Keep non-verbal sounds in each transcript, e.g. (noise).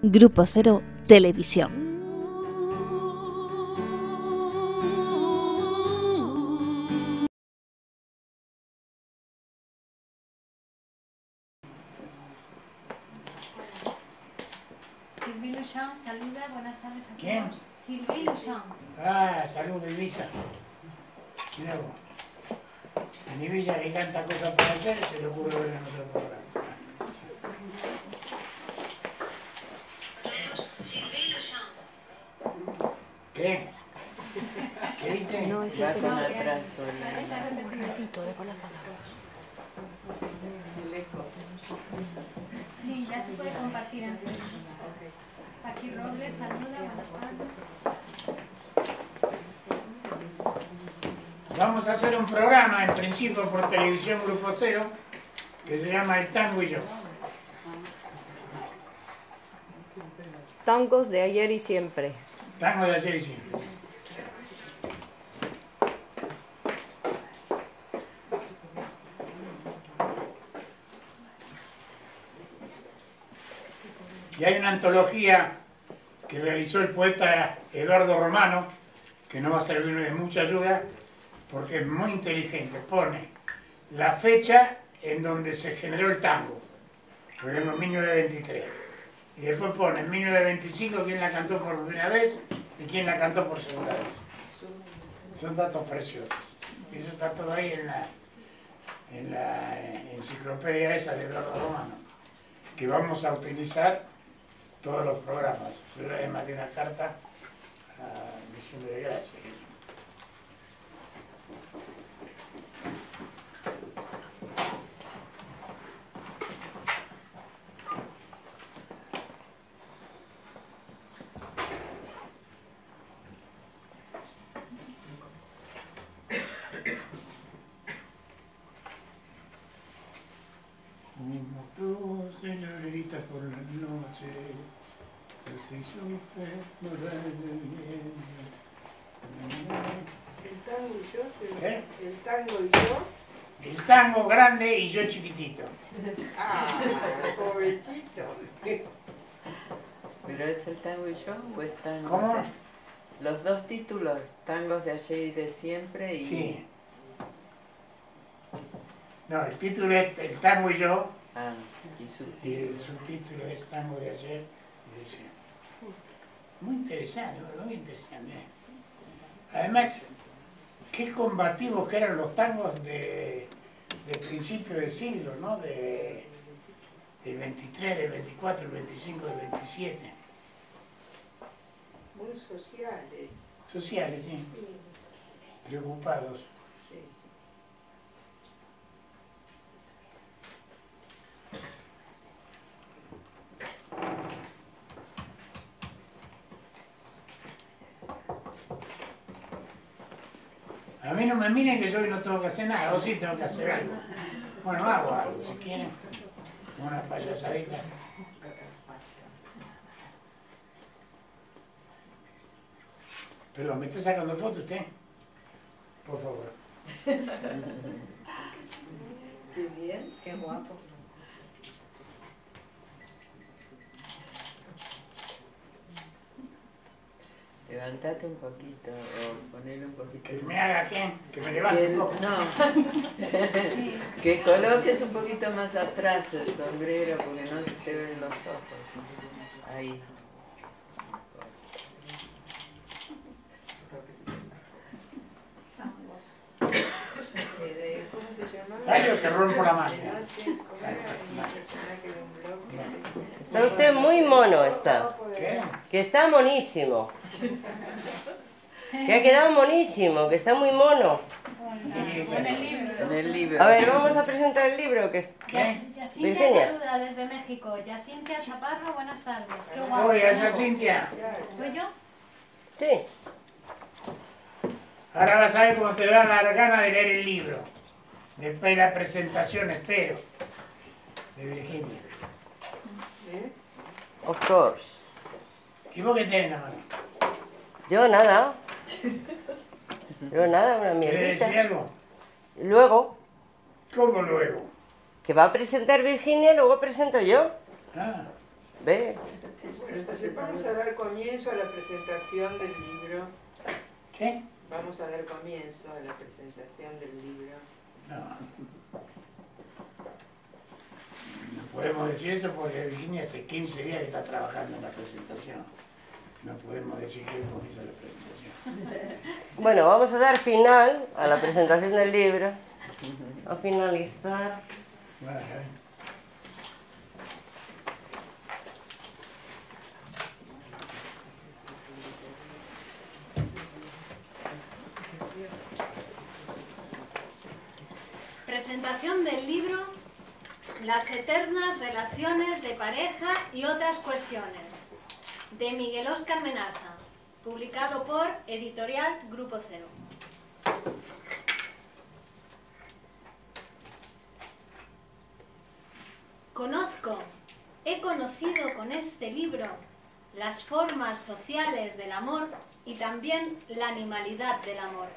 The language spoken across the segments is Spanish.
Grupo Cero Televisión. Sylvie Luchamp saluda, buenas tardes a todos. ¿Quién? Luchamp. Ah, salud de Ibiza. Vos. A Ibiza le encanta cosas para hacer, se le ocurre ver en otro programa. ¿Qué? ¿Qué dice? No, Va con atraso. Sí, ya se puede compartir en Paqui Robles saluda, buenas tardes. Vamos a hacer un programa, en principio por televisión Grupo Cero, que se llama El Tango y yo. Tangos de ayer y siempre. Ayer y siempre. Y hay una antología que realizó el poeta Eduardo Romano, que no va a servir de mucha ayuda, porque es muy inteligente. Pone la fecha en donde se generó el tango, por ejemplo, 1923. Y después pone en 1925 quién la cantó por primera vez y quién la cantó por segunda vez. Son datos preciosos. Y eso está todo ahí en la, en la enciclopedia esa de Eduardo Romano, que vamos a utilizar todos los programas. Yo le mandé una carta a diciéndole gracias. Como tú, señorita, por la noche, así supe morar en el viento. El tango y yo, pero- ¿Eh? el tango y yo. El tango grande y yo chiquitito. Ah, jovencito. ¿Pero es el tango y yo o es tango? ¿Cómo? Los dos títulos, tangos de ayer y de siempre y... Sí. No, el título es El tango y yo, Ah, y su y el subtítulo es Tango de ayer y de siempre. Muy interesante, muy interesante. Además, qué combativos que eran los tangos de, de principio de siglo, ¿no? De, del 23, del 24, del 25, del 27. Muy sociales. Sociales, sí. Preocupados. Sí. Mí no me miren que yo no tengo que hacer nada, o sí tengo que hacer algo. Bueno, hago algo, si quieren. Una payasadita. Perdón, ¿me está sacando foto usted? Por favor. Qué bien, qué guapo. Levantate un poquito o ponele un poquito. Que me haga quién, que me levante Que- un poco. no, (laughs) que coloques un poquito más atrás el sombrero porque no se te ven los ojos. Ahí. ¿Cómo se llama? ¿Sabes que rompo la máquina? Noche, ¿cómo era? Un personaje de un blog. Está usted muy mono, está. ¿Qué? Que está monísimo. Que ha quedado monísimo, que está muy mono. Con el libro. En el libro. A ver, ¿vamos a presentar el libro o qué? ¿Qué? Yacintia Virginia. saluda desde México. Yacintia Chaparro, buenas tardes. Qué guapo. Oye, esa Cintia. ¿Soy yo? Sí. Ahora vas a ver cómo te va a dar ganas de leer el libro. Después de la presentación, espero. De Virginia. ¿Eh? Of course. ¿Y vos qué tenés mano? Yo nada. (laughs) Yo nada, una ¿Querés decir mierdita. algo? Luego, ¿Cómo luego? que va a presentar Virginia, luego presento yo. Ah, Ve. se Vamos a dar comienzo a la presentación del libro. ¿Qué? Vamos a dar comienzo a la presentación del libro. No. Podemos decir eso porque Virginia hace 15 días que está trabajando en la presentación. No podemos decir que comienza la presentación. (laughs) Bueno, vamos a dar final a la presentación del libro. A finalizar. Presentación del libro Las eternas relaciones de pareja y otras cuestiones, de Miguel Óscar Menasa, publicado por Editorial Grupo Cero. Conozco, he conocido con este libro las formas sociales del amor y también la animalidad del amor.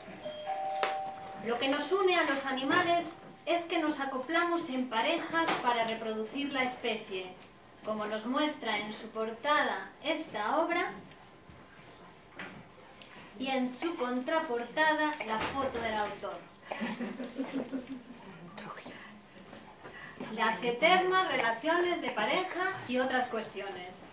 Lo que nos une a los animales es que nos acoplamos en parejas para reproducir la especie, como nos muestra en su portada esta obra y en su contraportada la foto del autor. Las eternas relaciones de pareja y otras cuestiones.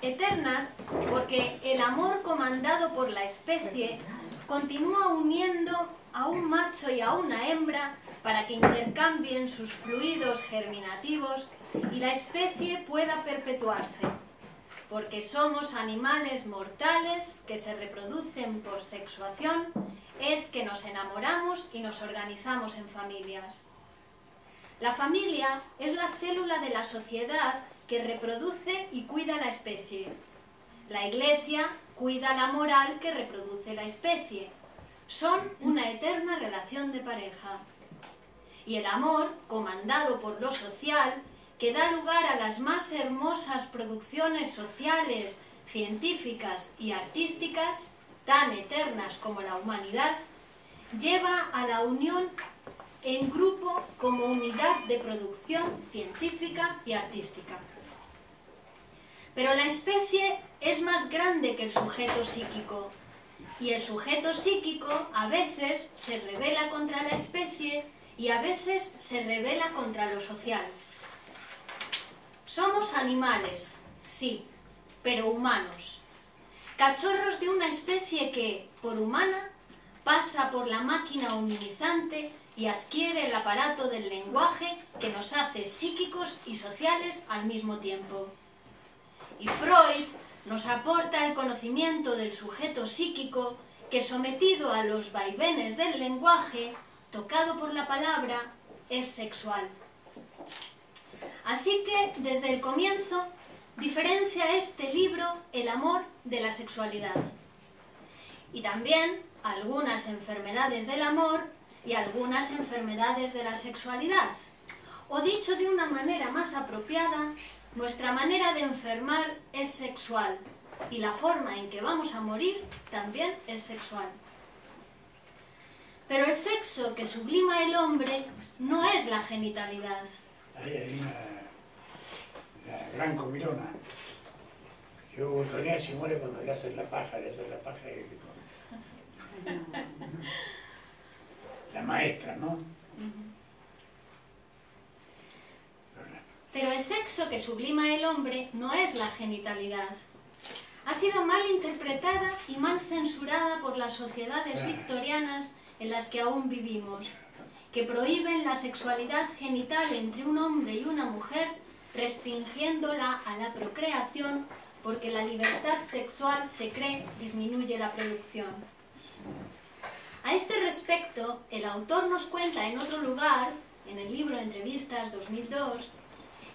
Eternas porque el amor comandado por la especie continúa uniendo a un macho y a una hembra para que intercambien sus fluidos germinativos y la especie pueda perpetuarse, porque somos animales mortales que se reproducen por sexuación, es que nos enamoramos y nos organizamos en familias. La familia es la célula de la sociedad que reproduce y cuida la especie. La iglesia cuida la moral que reproduce la especie. Son una eterna relación de pareja. Y el amor, comandado por lo social, que da lugar a las más hermosas producciones sociales, científicas y artísticas, tan eternas como la humanidad, lleva a la unión en grupo como unidad de producción científica y artística. Pero la especie es más grande que el sujeto psíquico y el sujeto psíquico a veces se revela contra la especie y a veces se revela contra lo social. Somos animales, sí, pero humanos. Cachorros de una especie que, por humana, pasa por la máquina hominizante y adquiere el aparato del lenguaje que nos hace psíquicos y sociales al mismo tiempo. Y Freud nos aporta el conocimiento del sujeto psíquico que sometido a los vaivenes del lenguaje, tocado por la palabra, es sexual. Así que, desde el comienzo, diferencia este libro el amor de la sexualidad. Y también algunas enfermedades del amor y algunas enfermedades de la sexualidad. O dicho de una manera más apropiada, nuestra manera de enfermar es sexual y la forma en que vamos a morir también es sexual. Pero el sexo que sublima el hombre no es la genitalidad. Ahí hay una, la gran comilona. Yo otro día se muere cuando le hacen la paja, le hacen la paja y- (laughs) La maestra, ¿no? Pero el sexo que sublima el hombre no es la genitalidad. Ha sido mal interpretada y mal censurada por las sociedades victorianas en las que aún vivimos, que prohíben la sexualidad genital entre un hombre y una mujer, restringiéndola a la procreación porque la libertad sexual se cree disminuye la producción. A este respecto, el autor nos cuenta en otro lugar, en el libro Entrevistas 2002,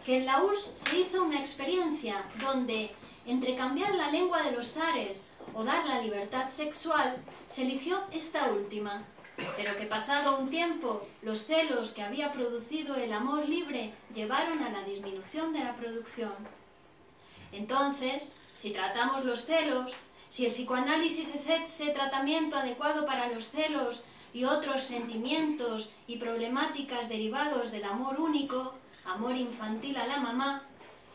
que en la URSS se hizo una experiencia donde, entre cambiar la lengua de los zares o dar la libertad sexual, se eligió esta última, pero que pasado un tiempo, los celos que había producido el amor libre llevaron a la disminución de la producción. Entonces, si tratamos los celos, si el psicoanálisis es ese tratamiento adecuado para los celos y otros sentimientos y problemáticas derivados del amor único, amor infantil a la mamá,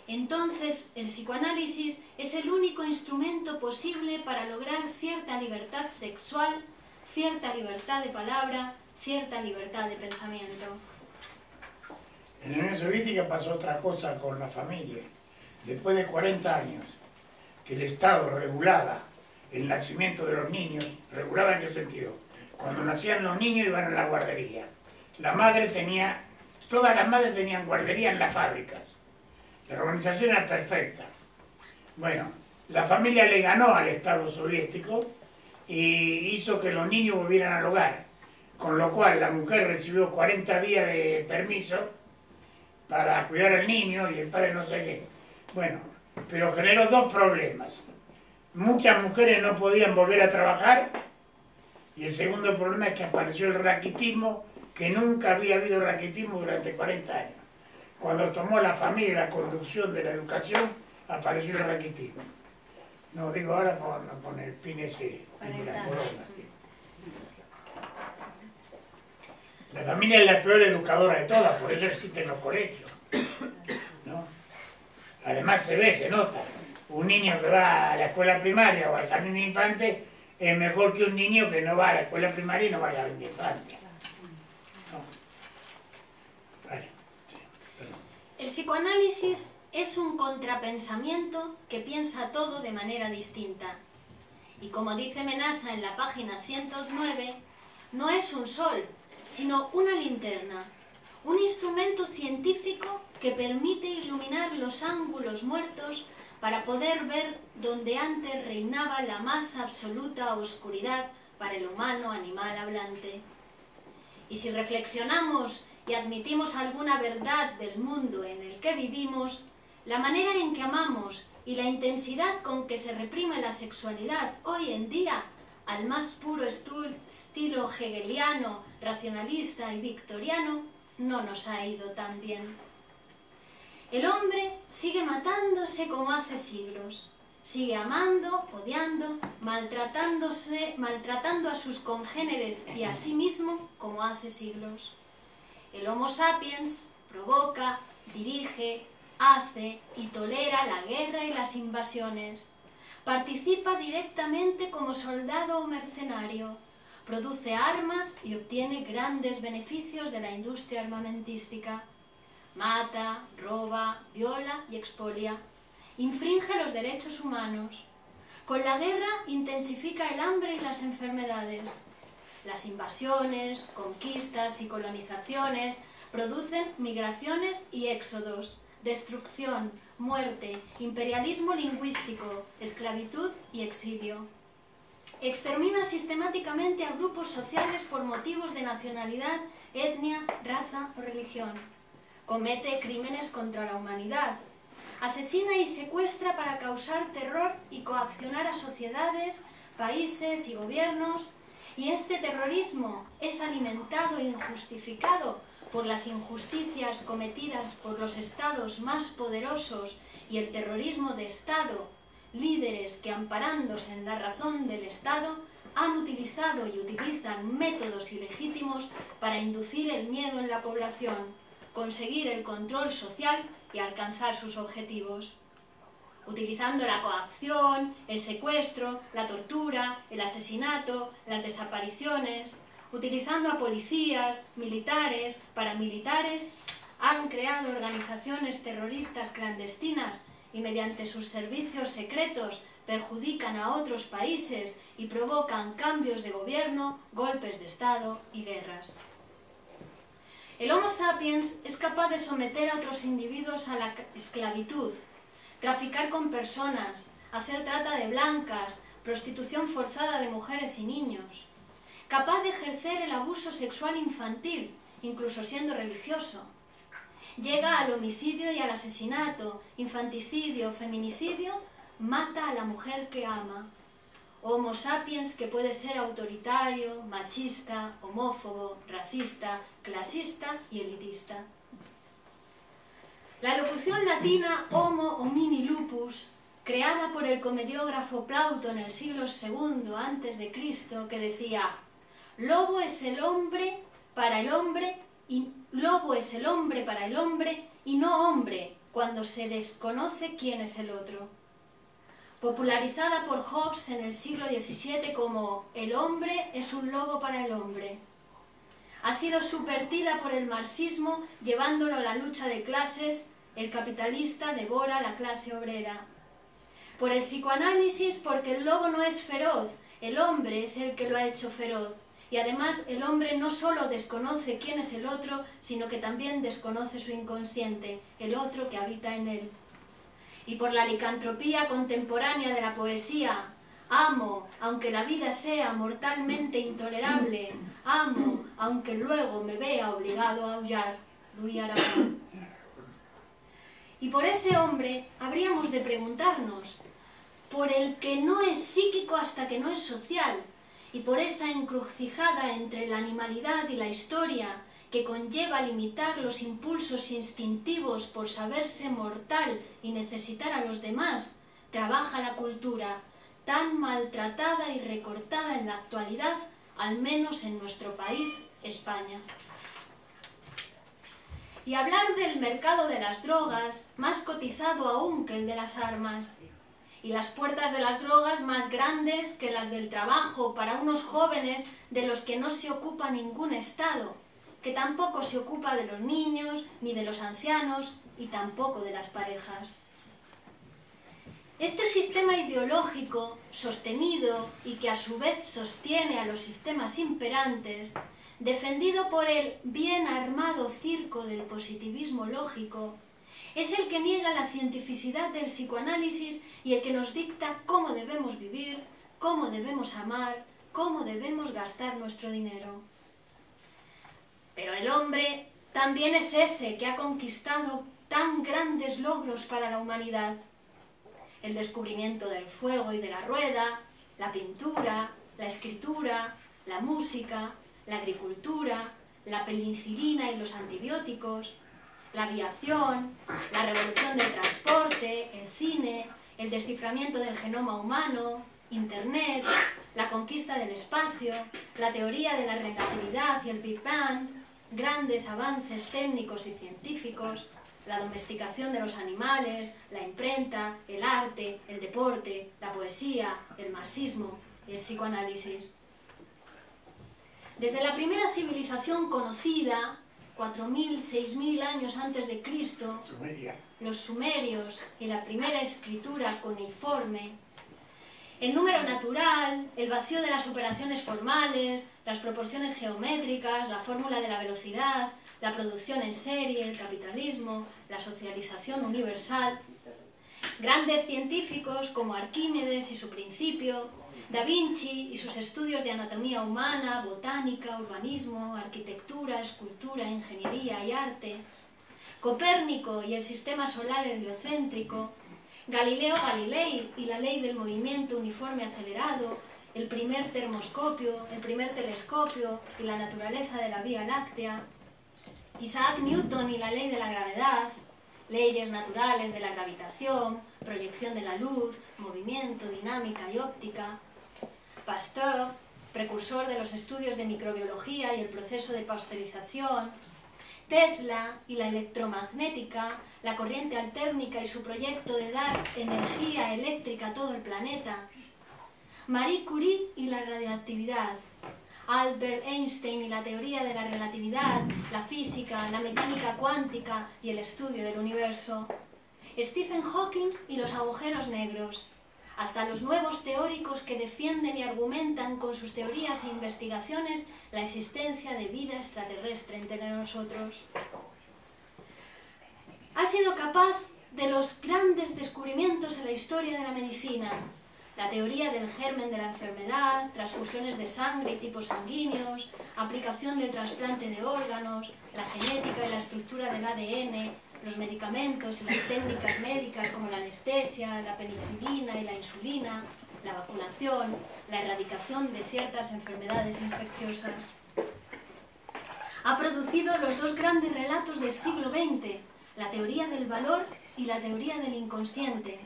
entonces el psicoanálisis es el único instrumento posible para lograr cierta libertad sexual, cierta libertad de palabra, cierta libertad de pensamiento. En la Unión Soviética pasó otra cosa con la familia. Después de 40 años que el Estado regulaba el nacimiento de los niños, regulaba en qué sentido. Cuando nacían los niños iban a la guardería. La madre tenía, todas las madres tenían guardería en las fábricas. La organización era perfecta. Bueno, la familia le ganó al Estado soviético y hizo que los niños volvieran al hogar. Con lo cual la mujer recibió 40 días de permiso para cuidar al niño y el padre no sé qué. Bueno, pero generó dos problemas. Muchas mujeres no podían volver a trabajar y el segundo problema es que apareció el raquitismo, que nunca había habido raquitismo durante 40 años. Cuando tomó la familia la conducción de la educación, apareció el raquitismo. No, digo ahora con, con el PIN ese, de la corona. sí. La familia es la peor educadora de todas, por eso existen los colegios. ¿no? Además se ve, se nota. Un niño que va a la escuela primaria o al jardín de infantes es mejor que un niño que no va a la escuela primaria y no va al jardín de infantes. ¿no? Vale, sí, perdón. El psicoanálisis es un contrapensamiento que piensa todo de manera distinta. Y como dice Menasa en la página 109, no es un sol, sino una linterna, un instrumento científico que permite iluminar los ángulos muertos para poder ver donde antes reinaba la más absoluta oscuridad para el humano animal hablante. Y si reflexionamos admitimos alguna verdad del mundo en el que vivimos, la manera en que amamos y la intensidad con que se reprime la sexualidad hoy en día, al más puro estilo hegeliano, racionalista y victoriano, no nos ha ido tan bien. El hombre sigue matándose como hace siglos. Sigue amando, odiando, maltratándose, maltratando a sus congéneres y a sí mismo como hace siglos. El Homo sapiens provoca, dirige, hace y tolera la guerra y las invasiones. Participa directamente como soldado o mercenario. Produce armas y obtiene grandes beneficios de la industria armamentística. Mata, roba, viola y expolia. Infringe los derechos humanos. Con la guerra intensifica el hambre y las enfermedades. Las invasiones, conquistas y colonizaciones producen migraciones y éxodos, destrucción, muerte, imperialismo lingüístico, esclavitud y exilio. Extermina sistemáticamente a grupos sociales por motivos de nacionalidad, etnia, raza o religión. Comete crímenes contra la humanidad. Asesina y secuestra para causar terror y coaccionar a sociedades, países y gobiernos. Y este terrorismo es alimentado e injustificado por las injusticias cometidas por los estados más poderosos y el terrorismo de Estado, líderes que amparándose en la razón del Estado han utilizado y utilizan métodos ilegítimos para inducir el miedo en la población, conseguir el control social y alcanzar sus objetivos. Utilizando la coacción, el secuestro, la tortura, el asesinato, las desapariciones, utilizando a policías, militares, paramilitares, han creado organizaciones terroristas clandestinas y mediante sus servicios secretos perjudican a otros países y provocan cambios de gobierno, golpes de Estado y guerras. El Homo sapiens es capaz de someter a otros individuos a la esclavitud, traficar con personas, hacer trata de blancas, prostitución forzada de mujeres y niños, capaz de ejercer el abuso sexual infantil, incluso siendo religioso. Llega al homicidio y al asesinato, infanticidio, feminicidio, mata a la mujer que ama. Homo sapiens que puede ser autoritario, machista, homófobo, racista, clasista y elitista. La locución latina homo homini lupus, creada por el comediógrafo Plauto en el siglo II Cristo, que decía: Lobo es el hombre para el hombre y lobo es el hombre para el hombre y no hombre, cuando se desconoce quién es el otro. Popularizada por Hobbes en el siglo XVII como el hombre es un lobo para el hombre. Ha sido subvertida por el marxismo llevándolo a la lucha de clases, el capitalista devora la clase obrera. Por el psicoanálisis porque el lobo no es feroz, el hombre es el que lo ha hecho feroz. Y además el hombre no solo desconoce quién es el otro, sino que también desconoce su inconsciente, el otro que habita en él. Y por la licantropía contemporánea de la poesía, amo, aunque la vida sea mortalmente intolerable, amo, aunque luego me vea obligado a aullar. Luis Aragón. Y por ese hombre habríamos de preguntarnos, por el que no es psíquico hasta que no es social, y por esa encrucijada entre la animalidad y la historia que conlleva limitar los impulsos instintivos por saberse mortal y necesitar a los demás, trabaja la cultura, tan maltratada y recortada en la actualidad, al menos en nuestro país, España. Y hablar del mercado de las drogas, más cotizado aún que el de las armas, y las puertas de las drogas más grandes que las del trabajo para unos jóvenes de los que no se ocupa ningún Estado, que tampoco se ocupa de los niños, ni de los ancianos, y tampoco de las parejas. Este sistema ideológico sostenido y que a su vez sostiene a los sistemas imperantes, defendido por el bien armado circo del positivismo lógico, es el que niega la cientificidad del psicoanálisis y el que nos dicta cómo debemos vivir, cómo debemos amar, cómo debemos gastar nuestro dinero. Pero el hombre también es ese que ha conquistado tan grandes logros para la humanidad. El descubrimiento del fuego y de la rueda, la pintura, la escritura, la música, la agricultura, la penicilina y los antibióticos, la aviación, la revolución del transporte, el cine, el desciframiento del genoma humano, Internet, la conquista del espacio, la teoría de la relatividad y el Big Bang, grandes avances técnicos y científicos, la domesticación de los animales, la imprenta, el arte, el deporte, la poesía, el marxismo y el psicoanálisis. Desde la primera civilización conocida, 4.000, 6.000 años antes de Cristo, los sumerios y la primera escritura cuneiforme, el número natural, el vacío de las operaciones formales, las proporciones geométricas, la fórmula de la velocidad, la producción en serie, el capitalismo, la socialización universal. Grandes científicos como Arquímedes y su principio, Da Vinci y sus estudios de anatomía humana, botánica, urbanismo, arquitectura, escultura, ingeniería y arte, Copérnico y el sistema solar heliocéntrico, Galileo Galilei y la ley del movimiento uniforme acelerado, el primer termoscopio, el primer telescopio y la naturaleza de la Vía Láctea, Isaac Newton y la ley de la gravedad, leyes naturales de la gravitación, proyección de la luz, movimiento, dinámica y óptica, Pasteur, precursor de los estudios de microbiología y el proceso de pasteurización, Tesla y la electromagnética, la corriente altérnica y su proyecto de dar energía eléctrica a todo el planeta, Marie Curie y la radioactividad, Albert Einstein y la teoría de la relatividad, la física, la mecánica cuántica y el estudio del universo, Stephen Hawking y los agujeros negros, hasta los nuevos teóricos que defienden y argumentan con sus teorías e investigaciones la existencia de vida extraterrestre entre nosotros. Ha sido capaz de los grandes descubrimientos en la historia de la medicina, la teoría del germen de la enfermedad, transfusiones de sangre y tipos sanguíneos, aplicación del trasplante de órganos, la genética y la estructura del ADN, los medicamentos y las técnicas médicas como la anestesia, la penicilina y la insulina, la vacunación, la erradicación de ciertas enfermedades infecciosas. Ha producido los dos grandes relatos del siglo XX, la teoría del valor y la teoría del inconsciente,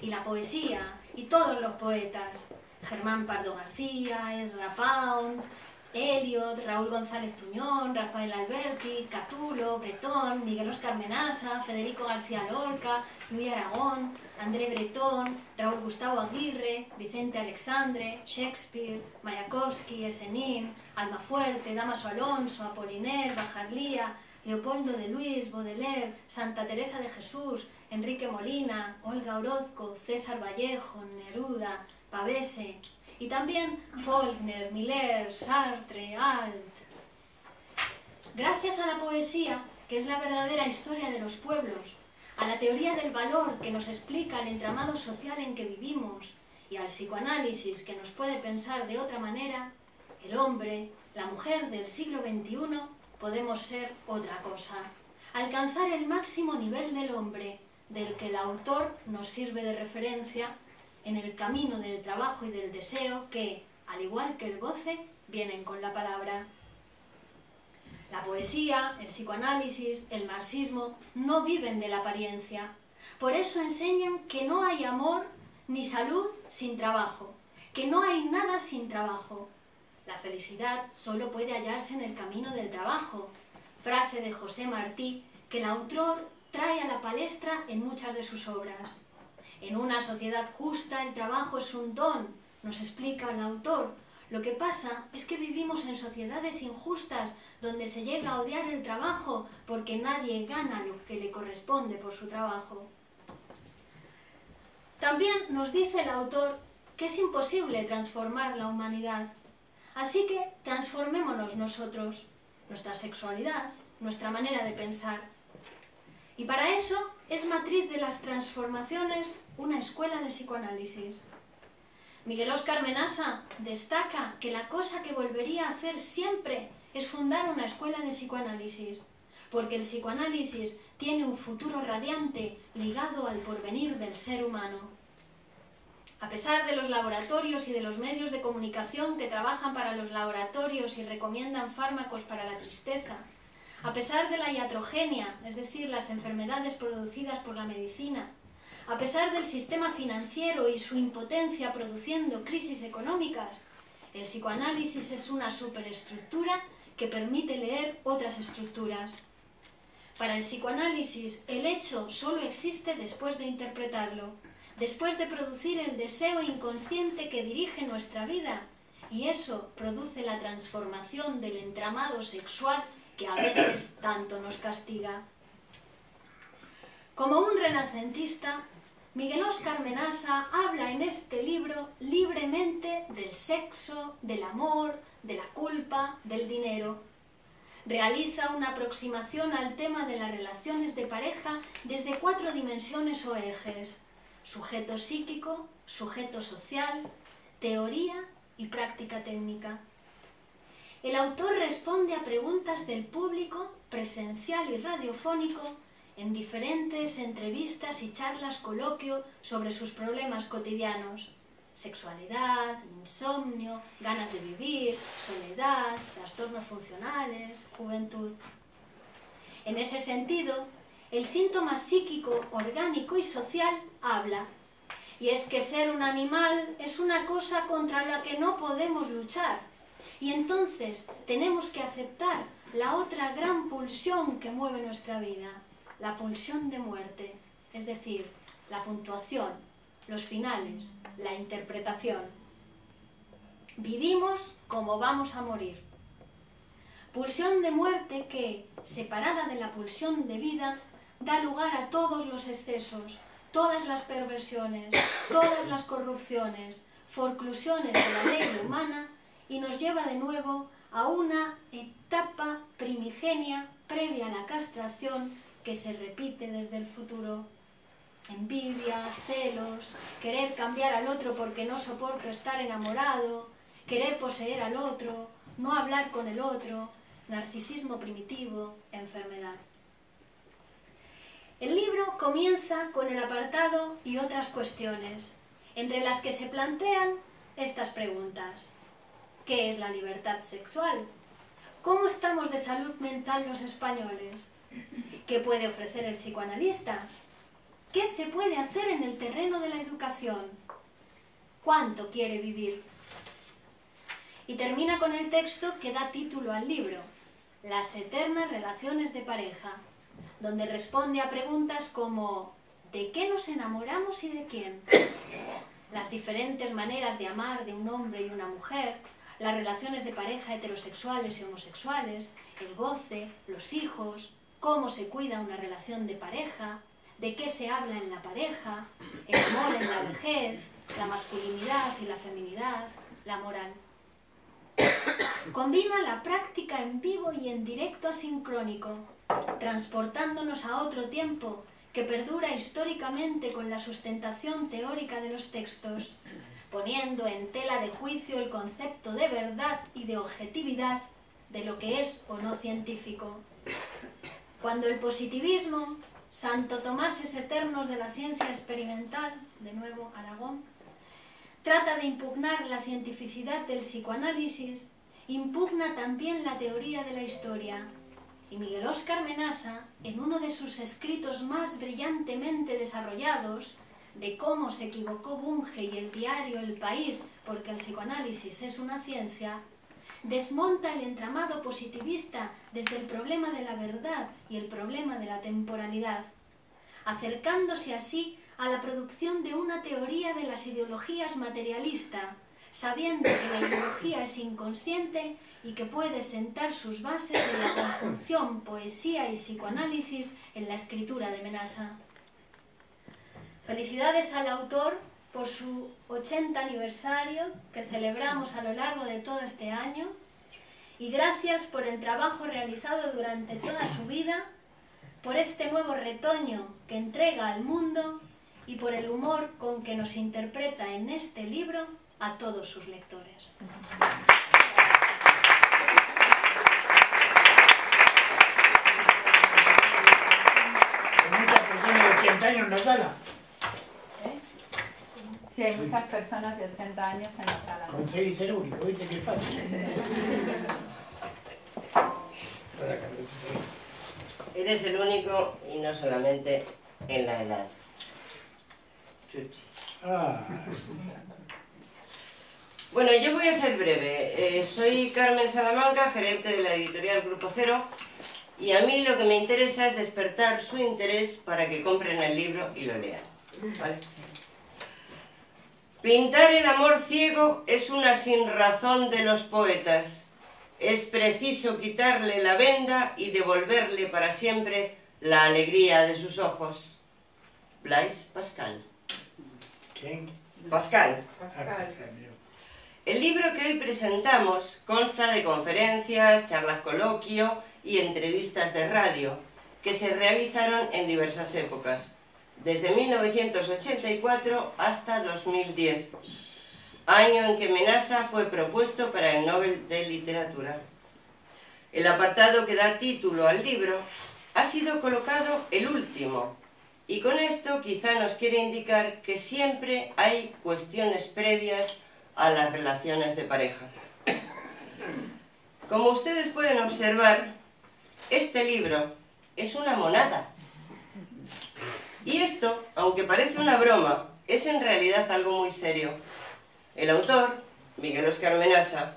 y la poesía, y todos los poetas, Germán Pardo García, Ezra Pound, Eliot, Raúl González Tuñón, Rafael Alberti, Catulo, Bretón, Miguel Oscar Menasa, Federico García Lorca, Luis Aragón, André Bretón, Raúl Gustavo Aguirre, Vicente Alexandre, Shakespeare, Mayakovsky, Esenín, Almafuerte, Damaso Alonso, Apoliner, Bajarlía, Leopoldo de Luis, Baudelaire, Santa Teresa de Jesús, Enrique Molina, Olga Orozco, César Vallejo, Neruda, Pavese, y también Faulkner, Miller, Sartre, Alt. Gracias a la poesía, que es la verdadera historia de los pueblos, a la teoría del valor que nos explica el entramado social en que vivimos y al psicoanálisis que nos puede pensar de otra manera, el hombre, la mujer del siglo XXI podemos ser otra cosa, alcanzar el máximo nivel del hombre, del que el autor nos sirve de referencia en el camino del trabajo y del deseo que, al igual que el goce, vienen con la palabra. La poesía, el psicoanálisis, el marxismo no viven de la apariencia. Por eso enseñan que no hay amor ni salud sin trabajo, que no hay nada sin trabajo. La felicidad solo puede hallarse en el camino del trabajo. Frase de José Martí que el autor trae a la palestra en muchas de sus obras. En una sociedad justa el trabajo es un don, nos explica el autor. Lo que pasa es que vivimos en sociedades injustas donde se llega a odiar el trabajo porque nadie gana lo que le corresponde por su trabajo. También nos dice el autor que es imposible transformar la humanidad. Así que transformémonos nosotros, nuestra sexualidad, nuestra manera de pensar. Y para eso es matriz de las transformaciones una escuela de psicoanálisis. Miguel Oscar Menasa destaca que la cosa que volvería a hacer siempre es fundar una escuela de psicoanálisis, porque el psicoanálisis tiene un futuro radiante ligado al porvenir del ser humano. A pesar de los laboratorios y de los medios de comunicación que trabajan para los laboratorios y recomiendan fármacos para la tristeza, a pesar de la iatrogenia, es decir, las enfermedades producidas por la medicina, a pesar del sistema financiero y su impotencia produciendo crisis económicas, el psicoanálisis es una superestructura que permite leer otras estructuras. Para el psicoanálisis, el hecho solo existe después de interpretarlo, después de producir el deseo inconsciente que dirige nuestra vida, y eso produce la transformación del entramado sexual que a veces tanto nos castiga. Como un renacentista, Miguel Oscar Menasa habla en este libro libremente del sexo, del amor, de la culpa, del dinero. Realiza una aproximación al tema de las relaciones de pareja desde cuatro dimensiones o ejes, sujeto psíquico, sujeto social, teoría y práctica técnica. El autor responde a preguntas del público, presencial y radiofónico, en diferentes entrevistas y charlas coloquio sobre sus problemas cotidianos. Sexualidad, insomnio, ganas de vivir, soledad, trastornos funcionales, juventud. En ese sentido, el síntoma psíquico, orgánico y social habla. Y es que ser un animal es una cosa contra la que no podemos luchar y entonces tenemos que aceptar la otra gran pulsión que mueve nuestra vida, la pulsión de muerte, es decir, la puntuación, los finales, la interpretación. Vivimos como vamos a morir. Pulsión de muerte que, separada de la pulsión de vida, da lugar a todos los excesos, todas las perversiones, todas las corrupciones, forclusiones de la ley humana y nos lleva de nuevo a una etapa primigenia previa a la castración que se repite desde el futuro. Envidia, celos, querer cambiar al otro porque no soporto estar enamorado, querer poseer al otro, no hablar con el otro, narcisismo primitivo, enfermedad. El libro comienza con el apartado y otras cuestiones, entre las que se plantean estas preguntas. ¿Qué es la libertad sexual? ¿Cómo estamos de salud mental los españoles? ¿Qué puede ofrecer el psicoanalista? ¿Qué se puede hacer en el terreno de la educación? ¿Cuánto quiere vivir? y termina con el texto que da título al libro, Las eternas relaciones de pareja, donde responde a preguntas como ¿de qué nos enamoramos y de quién? Las diferentes maneras de amar de un hombre y una mujer, las relaciones de pareja heterosexuales y homosexuales, el goce, los hijos, cómo se cuida una relación de pareja, de qué se habla en la pareja, el amor en la vejez, la masculinidad y la feminidad, la moral. Combina la práctica en vivo y en directo asincrónico, transportándonos a otro tiempo que perdura históricamente con la sustentación teórica de los textos, poniendo en tela de juicio el concepto de verdad y de objetividad de lo que es o no científico. Cuando el positivismo, Santo Tomases eternos de la ciencia experimental, de nuevo Aragón, trata de impugnar la cientificidad del psicoanálisis, impugna también la teoría de la historia. Y Miguel Óscar Menasa, en uno de sus escritos más brillantemente desarrollados, de cómo se equivocó Bunge y el diario El País porque el psicoanálisis es una ciencia, desmonta el entramado positivista desde el problema de la verdad y el problema de la temporalidad, acercándose así a la producción de una teoría de las ideologías materialista, sabiendo que la ideología es inconsciente y que puede sentar sus bases en la conjunción poesía y psicoanálisis en la escritura de Menasa. Felicidades al autor por su 80 aniversario que celebramos a lo largo de todo este año y gracias por el trabajo realizado durante toda su vida, por este nuevo retoño que entrega al mundo y por el humor con que nos interpreta en este libro a todos sus lectores. Hay muchas personas de 80 años. Sí, hay muchas personas de 80 años en la sala. Conseguí ser único, ¿viste qué fácil? Eres el único y no solamente en la edad. Chuchi. Ah, Bueno, yo voy a ser breve. Eh, soy Carmen Salamanca, gerente de la editorial Grupo Cero, y a mí lo que me interesa es despertar su interés para que compren el libro y lo lean. ¿vale? Pintar el amor ciego es una sinrazón de los poetas. Es preciso quitarle la venda y devolverle para siempre la alegría de sus ojos. Blaise Pascal. ¿quién? Pascal. Pascal. El libro que hoy presentamos consta de conferencias, charlas coloquio y entrevistas de radio que se realizaron en diversas épocas, desde 1984 hasta 2010, año en que Menasa fue propuesto para el Nobel de Literatura. El apartado que da título al libro ha sido colocado el último, y con esto quizá nos quiere indicar que siempre hay cuestiones previas a las relaciones de pareja. Como ustedes pueden observar, este libro es una monada. Y esto, aunque parece una broma, es en realidad algo muy serio. El autor, Miguel Oscar Menasa,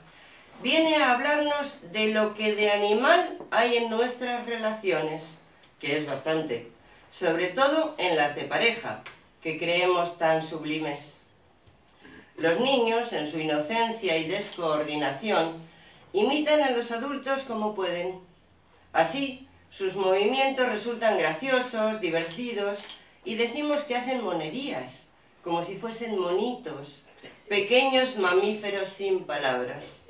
viene a hablarnos de lo que de animal hay en nuestras relaciones, que es bastante, sobre todo en las de pareja, que creemos tan sublimes. Los niños, en su inocencia y descoordinación, imitan a los adultos como pueden. Así, sus movimientos resultan graciosos, divertidos, y decimos que hacen monerías, como si fuesen monitos, pequeños mamíferos sin palabras.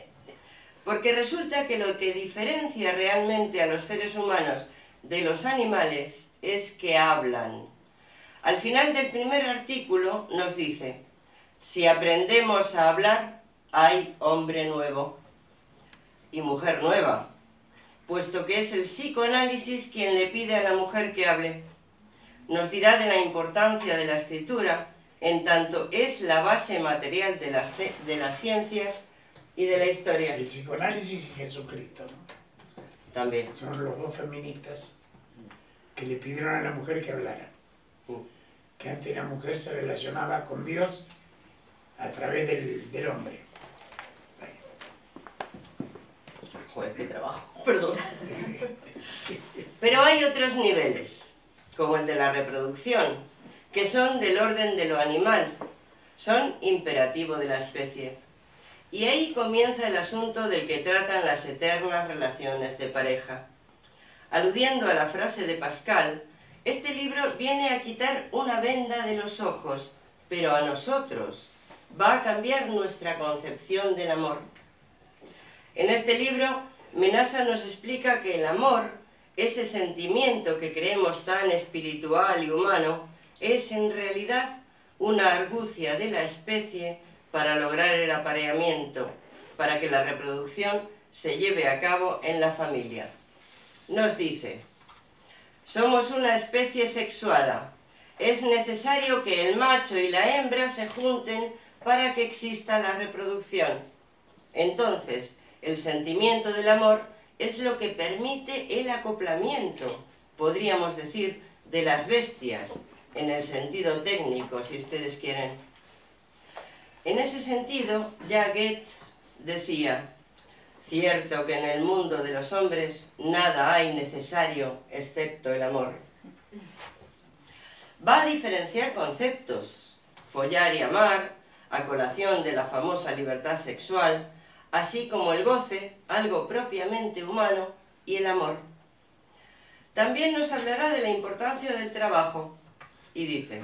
Porque resulta que lo que diferencia realmente a los seres humanos de los animales es que hablan. Al final del primer artículo nos dice, si aprendemos a hablar, hay hombre nuevo y mujer nueva, puesto que es el psicoanálisis quien le pide a la mujer que hable. Nos dirá de la importancia de la escritura, en tanto es la base material de las, de las ciencias y de la historia El psicoanálisis y Jesucristo, ¿no? también. Son los dos feministas que le pidieron a la mujer que hablara. Mm. Que antes la mujer se relacionaba con Dios a través del, del hombre. Bueno. Joder, qué trabajo, (laughs) perdón. Pero hay otros niveles, como el de la reproducción, que son del orden de lo animal, son imperativo de la especie. Y ahí comienza el asunto del que tratan las eternas relaciones de pareja. Aludiendo a la frase de Pascal, este libro viene a quitar una venda de los ojos, pero a nosotros va a cambiar nuestra concepción del amor. En este libro, Menasa nos explica que el amor, ese sentimiento que creemos tan espiritual y humano, es en realidad una argucia de la especie para lograr el apareamiento, para que la reproducción se lleve a cabo en la familia. Nos dice, somos una especie sexuada. Es necesario que el macho y la hembra se junten para que exista la reproducción. Entonces, el sentimiento del amor es lo que permite el acoplamiento, podríamos decir, de las bestias, en el sentido técnico, si ustedes quieren. En ese sentido, ya Goethe decía, cierto que en el mundo de los hombres nada hay necesario excepto el amor. Va a diferenciar conceptos, follar y amar, a colación de la famosa libertad sexual, así como el goce, algo propiamente humano, y el amor. También nos hablará de la importancia del trabajo, y dice,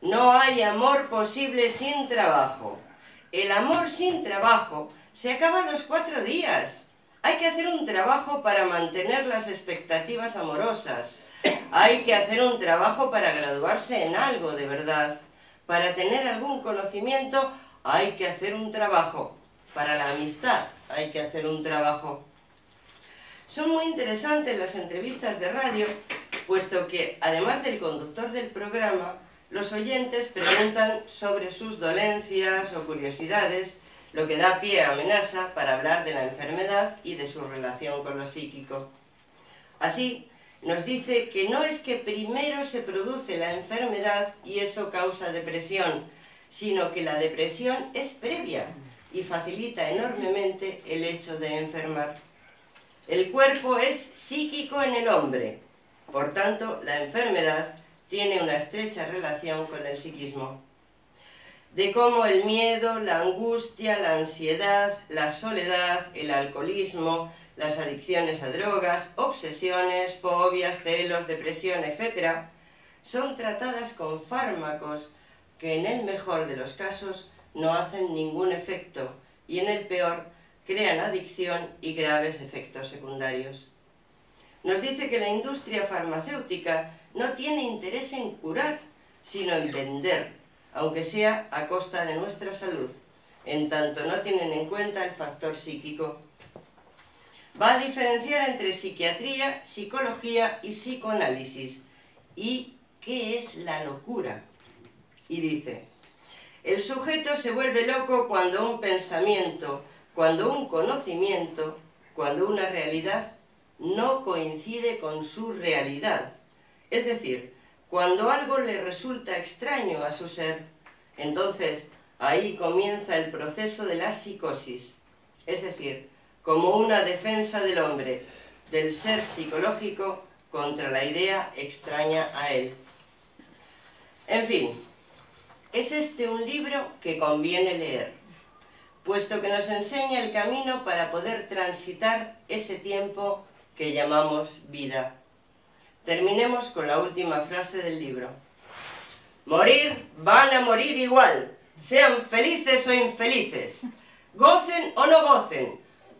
no hay amor posible sin trabajo. El amor sin trabajo se acaba los cuatro días. Hay que hacer un trabajo para mantener las expectativas amorosas. Hay que hacer un trabajo para graduarse en algo de verdad. Para tener algún conocimiento hay que hacer un trabajo. Para la amistad hay que hacer un trabajo. Son muy interesantes las entrevistas de radio, puesto que, además del conductor del programa, los oyentes preguntan sobre sus dolencias o curiosidades, lo que da pie a amenaza para hablar de la enfermedad y de su relación con lo psíquico. Así, nos dice que no es que primero se produce la enfermedad y eso causa depresión, sino que la depresión es previa y facilita enormemente el hecho de enfermar. El cuerpo es psíquico en el hombre, por tanto la enfermedad tiene una estrecha relación con el psiquismo. De cómo el miedo, la angustia, la ansiedad, la soledad, el alcoholismo, las adicciones a drogas, obsesiones, fobias, celos, depresión, etc., son tratadas con fármacos que en el mejor de los casos no hacen ningún efecto y en el peor crean adicción y graves efectos secundarios. Nos dice que la industria farmacéutica no tiene interés en curar, sino en vender, aunque sea a costa de nuestra salud, en tanto no tienen en cuenta el factor psíquico. Va a diferenciar entre psiquiatría, psicología y psicoanálisis. ¿Y qué es la locura? Y dice, el sujeto se vuelve loco cuando un pensamiento, cuando un conocimiento, cuando una realidad no coincide con su realidad. Es decir, cuando algo le resulta extraño a su ser, entonces ahí comienza el proceso de la psicosis. Es decir, como una defensa del hombre, del ser psicológico contra la idea extraña a él. En fin, es este un libro que conviene leer, puesto que nos enseña el camino para poder transitar ese tiempo que llamamos vida. Terminemos con la última frase del libro. Morir van a morir igual, sean felices o infelices, gocen o no gocen.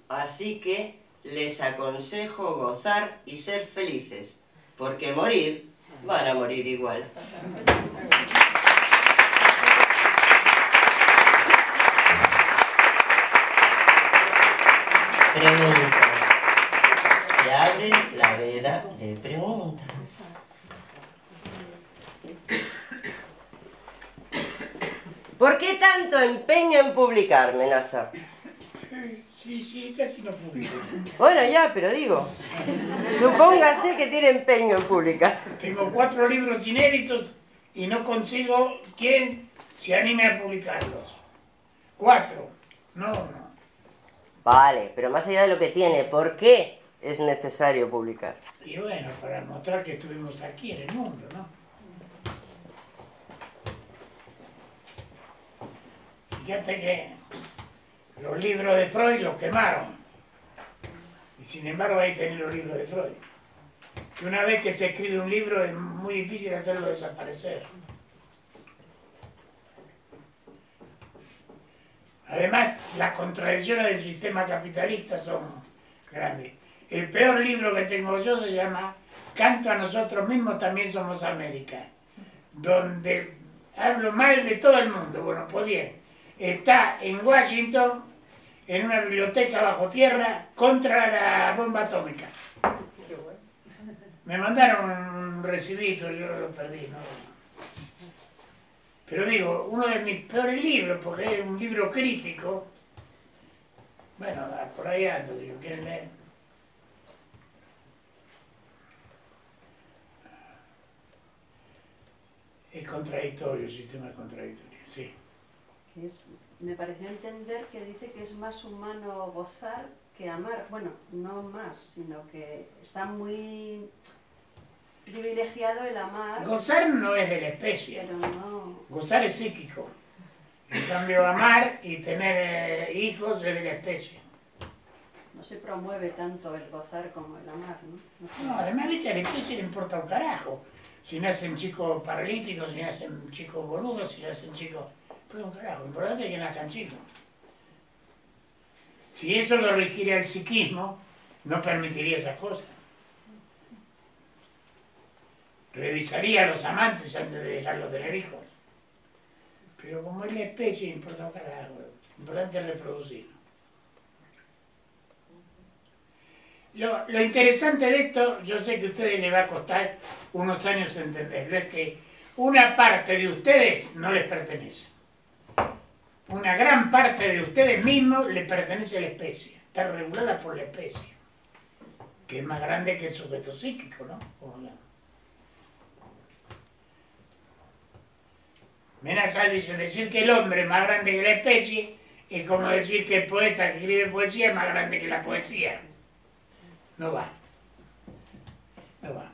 Así que les aconsejo gozar y ser felices, porque morir van a morir igual. Preguntas. Se abre la veda de preguntas. ¿Por qué tanto empeño en publicar, Menasa? Sí, sí, casi no publico. Bueno, ya, pero digo, supóngase que tiene empeño en publicar. Tengo cuatro libros inéditos y no consigo quien se anime a publicarlos. Cuatro. No, no. Vale, pero más allá de lo que tiene, ¿por qué es necesario publicar? Y bueno, para mostrar que estuvimos aquí en el mundo, ¿no? Fíjate que los libros de Freud los quemaron. Y sin embargo ahí tenés los libros de Freud. Que una vez que se escribe un libro es muy difícil hacerlo desaparecer. Además, las contradicciones del sistema capitalista son grandes. El peor libro que tengo yo se llama Canto a nosotros mismos, también somos América, donde hablo mal de todo el mundo. Bueno, pues bien, está en Washington, en una biblioteca bajo tierra, contra la bomba atómica. Me mandaron un recibito, yo lo perdí, ¿no? Pero digo, uno de mis peores libros, porque es un libro crítico, bueno, por ahí ando, si lo quieren leer. Es contradictorio, el sistema contradictorio, sí. Me pareció entender que dice que es más humano gozar que amar. Bueno, no más, sino que está muy privilegiado el amar, Gozar no es de la especie, pero no. gozar es psíquico. En cambio, amar y tener eh, hijos es de la especie. No se promueve tanto el gozar como el amar, ¿no? No además, viste, a la especie le importa un carajo. Si nacen chicos paralíticos, si nacen chicos boludos, si nacen chicos... Pues un carajo, lo importante es que nazcan chicos. Si eso lo requiere el psiquismo, no permitiría esas cosas. Revisaría a los amantes antes de dejarlos tener hijos. Pero como es la especie, importa carajo. Importante es reproducir. Lo, interesante de esto, yo sé que a ustedes les va a costar unos años entenderlo, es que una parte de ustedes no les pertenece. Una gran parte de ustedes mismos le pertenece a la especie. Está regulada por la especie. Que es más grande que el sujeto psíquico, ¿no? Menazal dice, decir que el hombre es más grande que la especie es como decir que el poeta que escribe poesía es más grande que la poesía. No va. No va.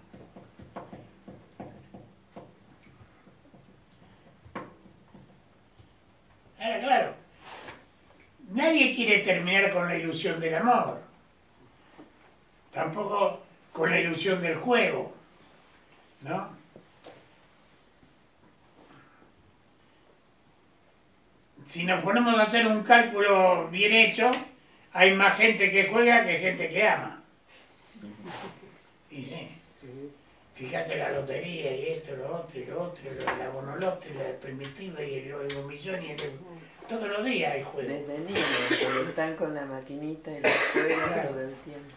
Ahora, claro, nadie quiere terminar con la ilusión del amor. Tampoco con la ilusión del juego. ¿No? Si nos ponemos a hacer un cálculo bien hecho, hay más gente que juega que gente que ama. Y sí, fíjate la lotería y esto, lo otro, y lo otro, y lo- la bonolote, y la primitiva y el euromillón y el... Todos los días hay juego. Desde niños, están con la maquinita y la juegan todo el tiempo.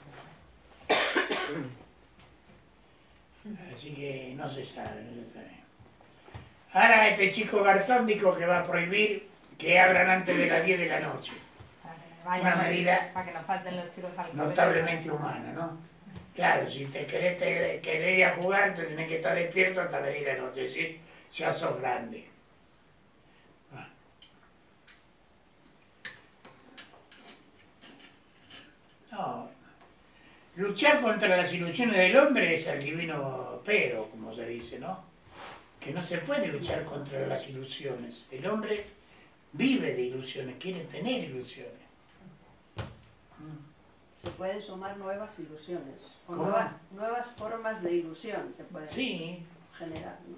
Así que no se sabe, no se sabe. Ahora este chico Garzón dijo que va a prohibir que abran antes de las 10 de la noche. Una medida Para que nos falten los chicos al colegio. Notablemente humana, ¿no? Claro, si te querés, te- querer ir a jugar, te tenés que estar despierto hasta las 10 de la noche, es decir, ya sos grande. Ah. No, luchar contra las ilusiones del hombre es el divino pero, como se dice, ¿no? Que no se puede luchar contra las ilusiones. El hombre vive de ilusiones, quiere tener ilusiones. Se pueden sumar nuevas ilusiones, nuevas formas de ilusión se pueden Sí, generar. ¿no?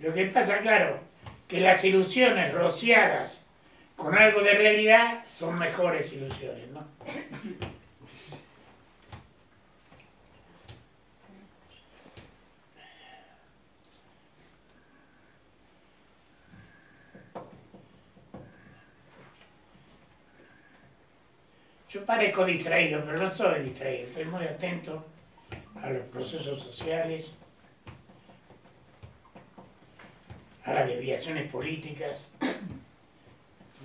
Lo que pasa, claro, que las ilusiones rociadas con algo de realidad son mejores ilusiones, ¿no? Parezco distraído, pero no soy distraído, estoy muy atento a los procesos sociales, a las desviaciones políticas.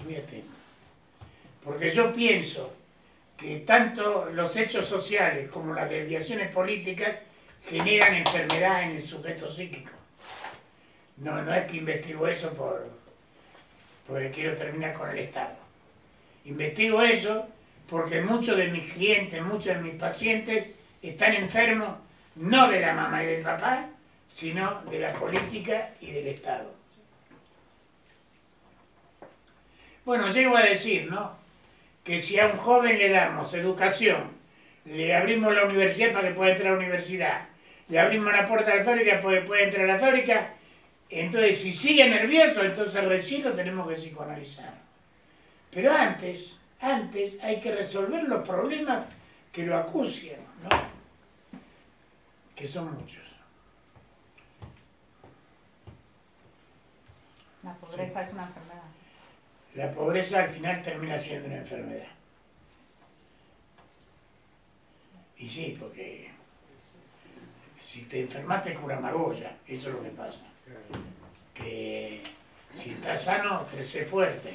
Muy atento. Porque yo pienso que tanto los hechos sociales como las desviaciones políticas generan enfermedad en el sujeto psíquico. No, no es que investigo eso por... porque quiero terminar con el Estado. Investigo eso porque muchos de mis clientes, muchos de mis pacientes están enfermos no de la mamá y del papá, sino de la política y del Estado. Bueno, llego a decir, ¿no? Que si a un joven le damos educación, le abrimos la universidad para que pueda entrar a la universidad, le abrimos la puerta de la fábrica para que pueda entrar a la fábrica, entonces si sigue nervioso, entonces recién lo tenemos que psicoanalizar. Pero antes, antes hay que resolver los problemas que lo acucian, ¿no? Que son muchos. La pobreza es una enfermedad. La pobreza al final termina siendo una enfermedad. Y sí, porque si te enfermas te cura magoya, eso es lo que pasa. Que si estás sano, crece fuerte.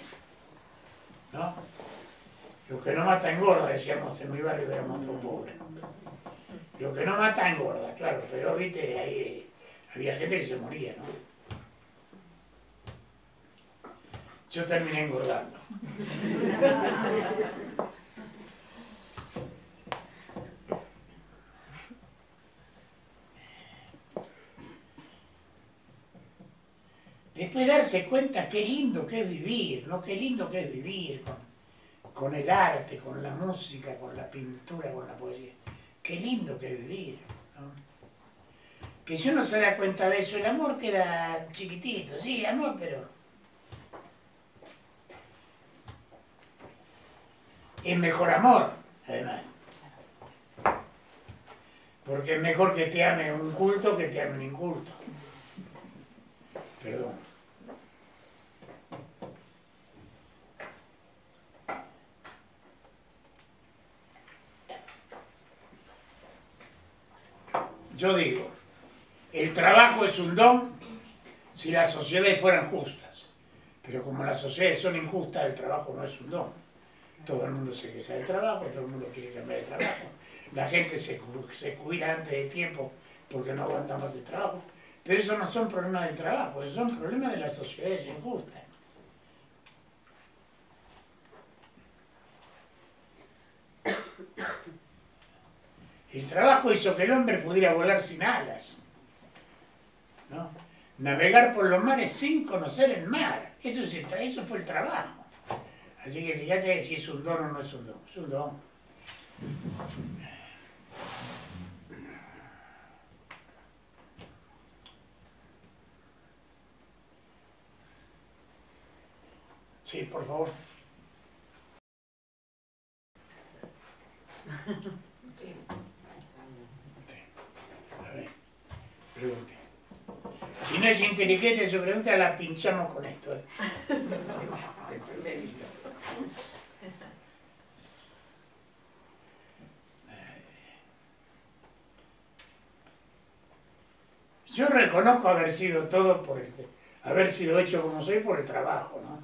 ¿No? Lo que no mata engorda, decíamos en mi barrio, éramos todos pobres. Lo que no mata engorda, claro, pero viste, ahí había gente que se moría, ¿no? Yo terminé engordando. Después darse cuenta qué lindo que es vivir, ¿no? Qué lindo que es vivir con, con el arte, con la música, con la pintura, con la poesía. Qué lindo que vivir, ¿no? Que si uno se da cuenta de eso, el amor queda chiquitito, sí, amor, pero es mejor amor, además. Porque es mejor que te ame un culto que te ame un inculto. Perdón. Yo digo, el es un don si las sociedades fueran justas. Pero como las sociedades son injustas, el trabajo no es un don. Todo el mundo se queja del trabajo, todo el mundo quiere cambiar de trabajo. La gente se, se antes de tiempo porque no aguanta más el trabajo. Pero eso no son problemas del trabajo, esos son problemas de las sociedades injustas. El trabajo hizo que el hombre pudiera volar sin alas. ¿No? Navegar por los mares sin conocer el mar. Eso, es el tra- eso fue el trabajo. Así que fíjate si es un don o no es un don. Es un don. Sí, por favor. (laughs) Sí. A ver, pregunte. Si no es inteligente su pregunta, la pinchamos con esto. ¿eh? Yo reconozco haber sido todo por el, haber sido hecho como soy por el trabajo, ¿no?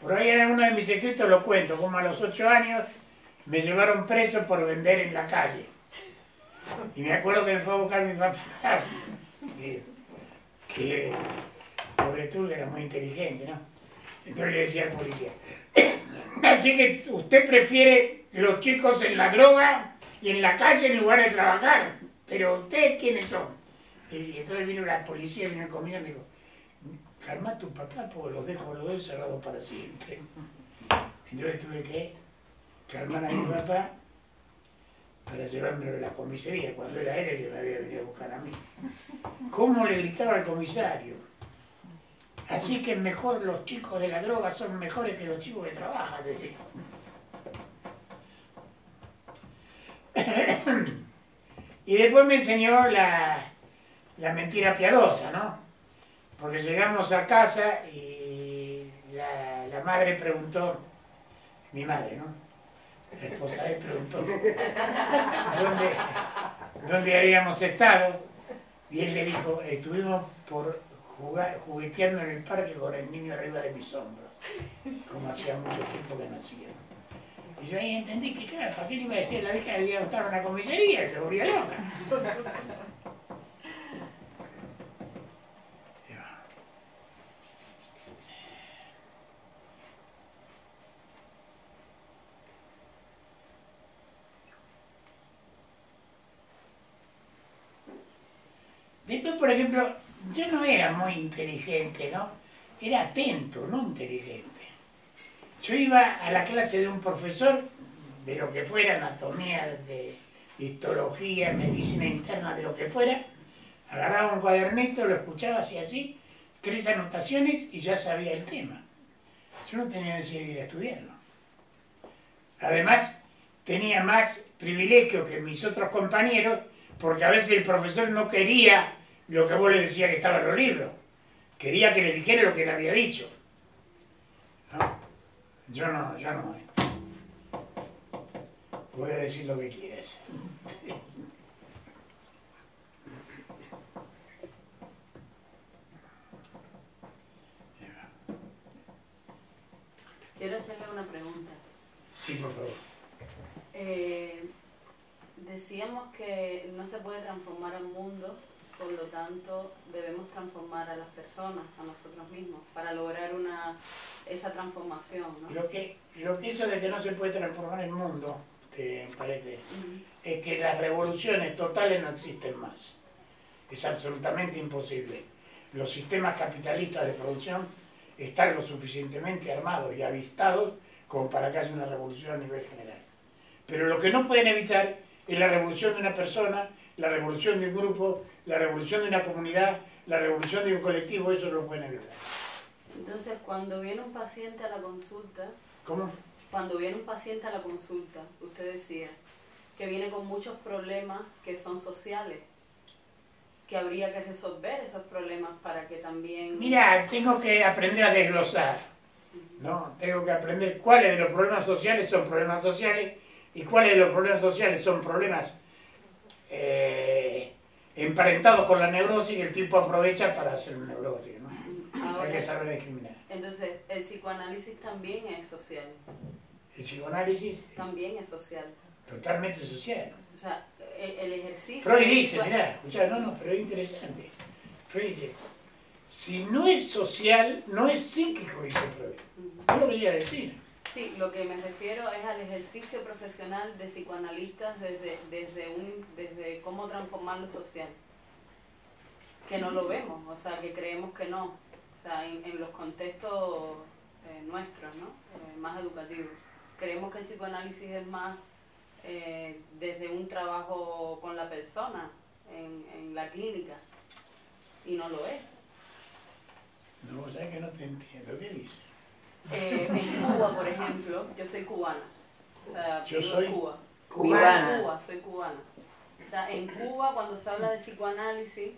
Por ahí en uno de mis escritos lo cuento, como a los ocho años me llevaron preso por vender en la calle. Y me acuerdo que me fue a buscar mi papá, que, que pobre tú era muy inteligente, ¿no? Entonces le decía al policía, así que usted prefiere los chicos en la droga y en la calle en lugar de trabajar, pero ustedes quiénes son. Y entonces vino la policía, vino conmigo y me dijo, calma a tu papá porque los dejo los dos encerrados para siempre. Entonces tuve que calmar a mi papá para llevármelo a la comisaría, cuando era él el que me había venido a buscar a mí. ¿Cómo le gritaba al comisario? Así que mejor los chicos de la droga son mejores que los chicos que trabajan, decía. Y después me enseñó la, la mentira piadosa, ¿no? Porque llegamos a casa y la, la madre preguntó, mi madre, ¿no? La esposa él preguntó dónde, dónde habíamos estado y él le dijo, estuvimos por jugueteando en el parque con el niño arriba de mis hombros, como hacía mucho tiempo que no. Y yo ahí entendí que, claro, ¿para qué le iba a decir a la vieja que había estado en la comisaría? Se volvía loca. Por ejemplo, yo no era muy inteligente, ¿no? Era atento, no inteligente. Yo iba a la clase de un profesor de lo que fuera, anatomía, de histología, medicina interna, de lo que fuera, agarraba un cuadernito, lo escuchaba así así, tres anotaciones y ya sabía el tema. Yo no tenía necesidad de ir a estudiarlo. Además, tenía más privilegio que mis otros compañeros, porque a veces el profesor no quería lo que vos le decías que estaba en los libros. Quería que le dijera lo que le había dicho. ¿No? Yo no, yo no. Puedes decir lo que quieras. Quiero hacerle una pregunta. Sí, por favor. Eh, decíamos que no se puede transformar al mundo, por lo tanto debemos transformar a las personas, a nosotros mismos, para lograr una, esa transformación. ¿no? Lo que, lo que eso de que no se puede transformar el mundo, te parece, es que las revoluciones totales no existen más. Es absolutamente imposible. Los sistemas capitalistas de producción están lo suficientemente armados y avistados como para que haya una revolución a nivel general. Pero lo que no pueden evitar es la revolución de una persona, la revolución de un grupo, la revolución de una comunidad, la revolución de un colectivo, eso no lo pueden evitar. Entonces, cuando viene un paciente a la consulta, ¿Cómo? cuando viene un paciente a la consulta, usted decía que viene con muchos problemas que son sociales, que habría que resolver esos problemas para que también... Mira, tengo que aprender a desglosar, ¿no? Tengo que aprender cuáles de los problemas sociales son problemas sociales y cuáles de los problemas sociales son problemas eh, emparentados con la neurosis que el tipo aprovecha para hacer un neurótico, ¿no? Ahora- Hay que saber discriminar. Entonces, el psicoanálisis también es social, El psicoanálisis es también es social. totalmente social. O sea, el, el ejercicio... Freud dice, psicoanal- mirá, escuchá, no, no, pero es interesante. Freud dice, si no es social, no es psíquico, dice Freud. Yo lo quería decir. Sí, lo que me refiero es al ejercicio profesional de psicoanalistas desde, desde, un, desde cómo transformar lo social. Que no lo vemos, o sea, que creemos que no. O sea, en, en los contextos eh, nuestros, ¿no? Eh, más educativos. Creemos que el psicoanálisis es más eh, desde un trabajo con la persona, en, en la clínica, y no lo es. No, vos sabés que no te entiendo. ¿Qué dice? Eh, en Cuba, por ejemplo, yo soy cubana. O sea, Yo vivo soy en Cuba. cubana. Vivo en Cuba, soy cubana. O sea, en Cuba, cuando se habla de psicoanálisis,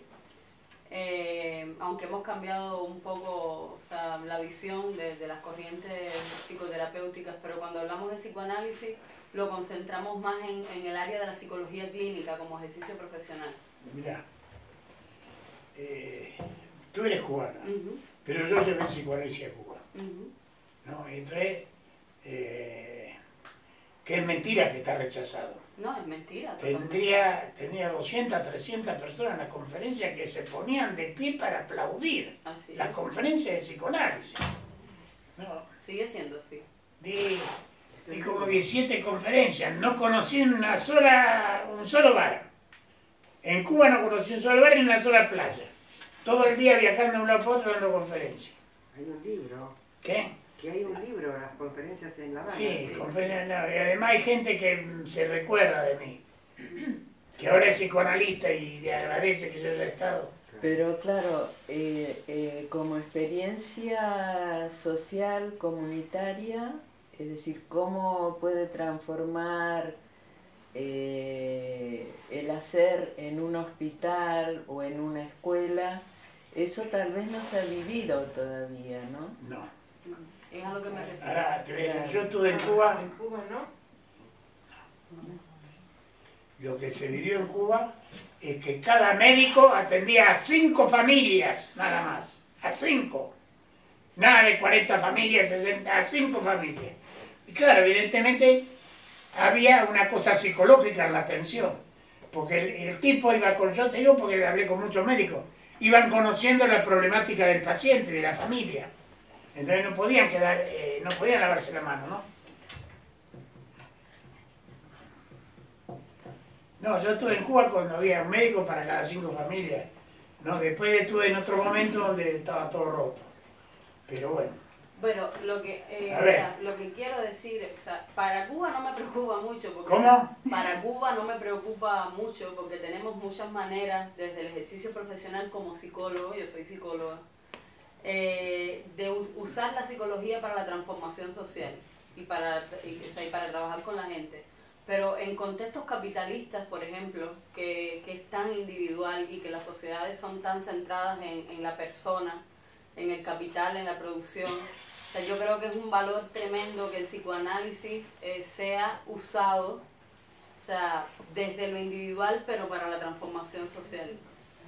eh, aunque hemos cambiado un poco o sea, la visión de, de las corrientes psicoterapéuticas, pero cuando hablamos de psicoanálisis lo concentramos más en, en el área de la psicología clínica como ejercicio profesional. Mirá, eh, tú eres cubana, pero yo llevé psicoanálisis a Cuba. ujú. ¿No? Entonces, eh, que es mentira que está rechazado. No, es mentira. Tendría, tendría 200, 300 personas en la conferencia que se ponían de pie para aplaudir Así la es. conferencia de psicoanálisis. ¿no? Sigue siendo así. Di, di como 17 conferencias, no conocí una sola, un solo bar. En Cuba no conocí un solo bar ni una sola playa. Todo el día viajando de un lado para otro dando conferencias. Hay un libro, ¿Qué? Que hay un libro, las conferencias en La Habana. Sí, conferencias, no, y además hay gente que mm, se recuerda de mí, (clears throat) que ahora es psicoanalista y le agradece que yo haya estado. Pero claro, eh, eh, como experiencia social, comunitaria, es decir, cómo puede transformar eh, el hacer en un hospital o en una escuela, eso tal vez no se ha vivido todavía, ¿no? No. Es a lo que me refiero. Ahora, yo estuve en Cuba, En Cuba, ¿no? lo que se vivió en Cuba es que cada médico atendía a cinco familias, nada más, a cinco. Nada de 40 familias, 60, a cinco familias. Y claro, evidentemente había una cosa psicológica en la atención. Porque el, el tipo iba con, yo te digo porque hablé con muchos médicos, iban conociendo la problemática del paciente, de la familia. Entonces no podían quedar, eh, no podían lavarse la mano, ¿no? No, yo estuve en Cuba cuando había un médico para cada cinco familias. No, después estuve en otro momento donde estaba todo roto. Pero bueno, Bueno, lo que, eh, o ver. sea, lo que quiero decir, o sea, para Cuba no me preocupa mucho. Porque ¿Cómo? Para Cuba no me preocupa mucho porque tenemos muchas maneras, desde el ejercicio profesional como psicólogo, yo soy psicóloga, eh, de usar la psicología para la transformación social y para, y, para trabajar con la gente. Pero en contextos capitalistas, por ejemplo, que, que es tan individual y que las sociedades son tan centradas en, en la persona, en el capital, en la producción, yo creo que es un valor tremendo que el psicoanálisis eh, sea usado, o sea, desde lo individual, pero para la transformación social,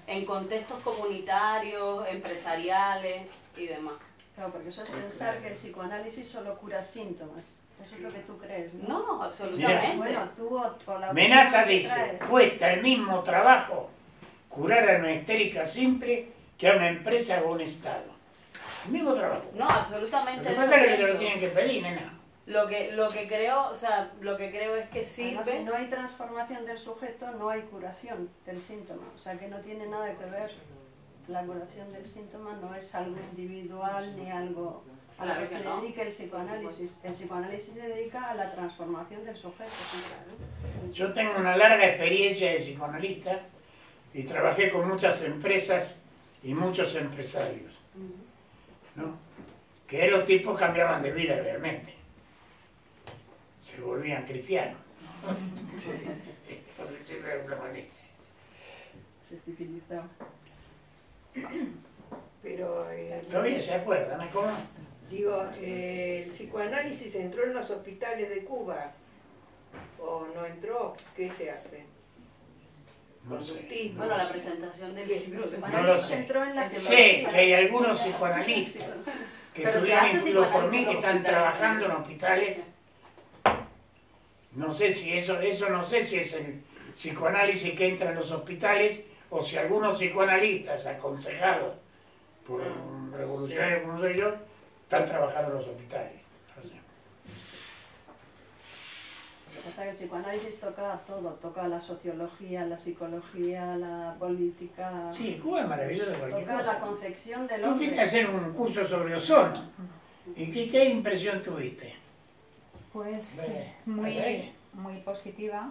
en contextos comunitarios, empresariales y demás. Claro, porque eso es pensar que el psicoanálisis solo cura síntomas. Eso es lo que tú crees, ¿no? No, absolutamente. Bueno, tú o- la Menaza dice, cuesta el mismo trabajo curar a una histérica simple que a una empresa o un Estado. El mismo trabajo. No, absolutamente. Lo que eso pasa es que te lo tienen que pedir, nena. Lo que, lo que creo, o sea, lo que creo es que Además, sirve. si no hay transformación del sujeto, no hay curación del síntoma. O sea, que no tiene nada que ver. La curación del síntoma no es algo individual ni algo a lo que que se no. dedica el psicoanálisis. El psicoanálisis se dedica a la transformación del sujeto. sí, claro. Yo tengo una larga experiencia de psicoanalista y trabajé con muchas empresas y muchos empresarios. ¿no? Que los tipos cambiaban de vida realmente. Se volvían cristianos. Por decirlo de alguna manera. Se civilizaba. Pero, eh, Todavía se acuerdan, ¿no? ¿Cómo? digo, eh, el psicoanálisis entró en los hospitales de Cuba. ¿O no entró? ¿Qué se hace? No sé. Bueno, la presentación del libro. se No lo sé. Entró en la Sé que hay algunos psicoanalistas que Pero estuvieron por mí, que están trabajando en hospitales. No sé si eso, eso no sé si es el psicoanálisis que entra en los hospitales o si algunos psicoanalistas aconsejados por un revolucionario como soy yo, están trabajando en los hospitales. Lo que pasa es que el psicoanálisis toca todo, toca la sociología, la psicología, la política, sí, Cuba es cualquier toca la concepción del Tú fuiste a hombre. hacer un curso sobre ozono. ¿Y qué, qué impresión tuviste? Pues muy, muy positiva.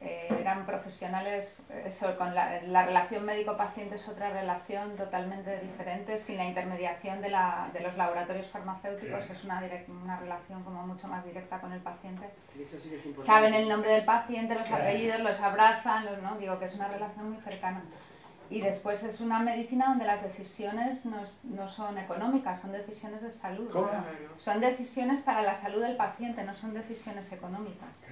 Eh, eran profesionales, eso, con la, la relación médico-paciente es otra relación totalmente diferente, sin la intermediación de, la, de los laboratorios farmacéuticos, Claro. es una, direc- una relación como mucho más directa con el paciente. Eso sí que es importante. Saben el nombre del paciente, los Claro. apellidos, los abrazan, los, ¿no? digo que es una relación muy cercana. Y después es una medicina donde las decisiones no, es- no son económicas, son decisiones de salud. ¿Cómo? Son decisiones para la salud del paciente, no son decisiones económicas.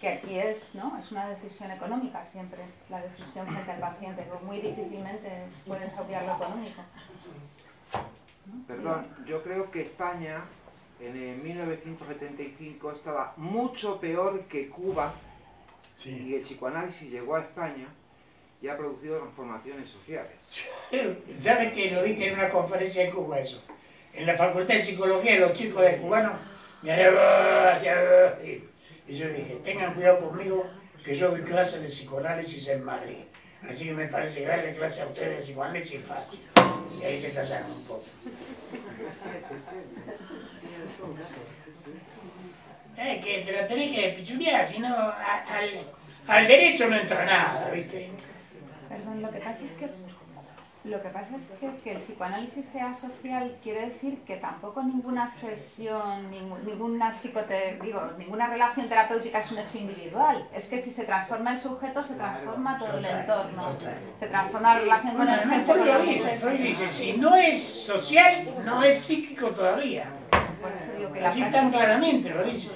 Que aquí es, ¿no? Es una decisión económica siempre, la decisión frente al paciente. que Muy difícilmente puedes obviar lo económico. Perdón, yo creo que España en el 1975 estaba mucho peor que Cuba Sí. y el psicoanálisis llegó a España y ha producido transformaciones sociales. (laughs) ¿Saben que lo dije en una conferencia en Cuba eso? En la Facultad de Psicología los chicos de cubanos me hacia y y yo dije, tengan cuidado conmigo que yo doy clases de psicoanálisis en Madrid. Así que me parece que darle clase a ustedes de psicoanálisis es fácil. Y ahí se callaron un poco. Es que te la tenés que pichulear, si no, al, al derecho no entra nada, ¿viste? Perdón, lo que pasa es que lo que pasa es que, que el psicoanálisis sea social quiere decir que tampoco ninguna sesión, ninguna psicote, digo, ninguna relación terapéutica es un hecho individual. Es que si se transforma el sujeto, se transforma todo el entorno. Se transforma la relación con Bueno, el jefe, Freud lo dice. Freud dice, si no es social, no es psíquico todavía. Por eso digo que la Así tan claramente lo dice.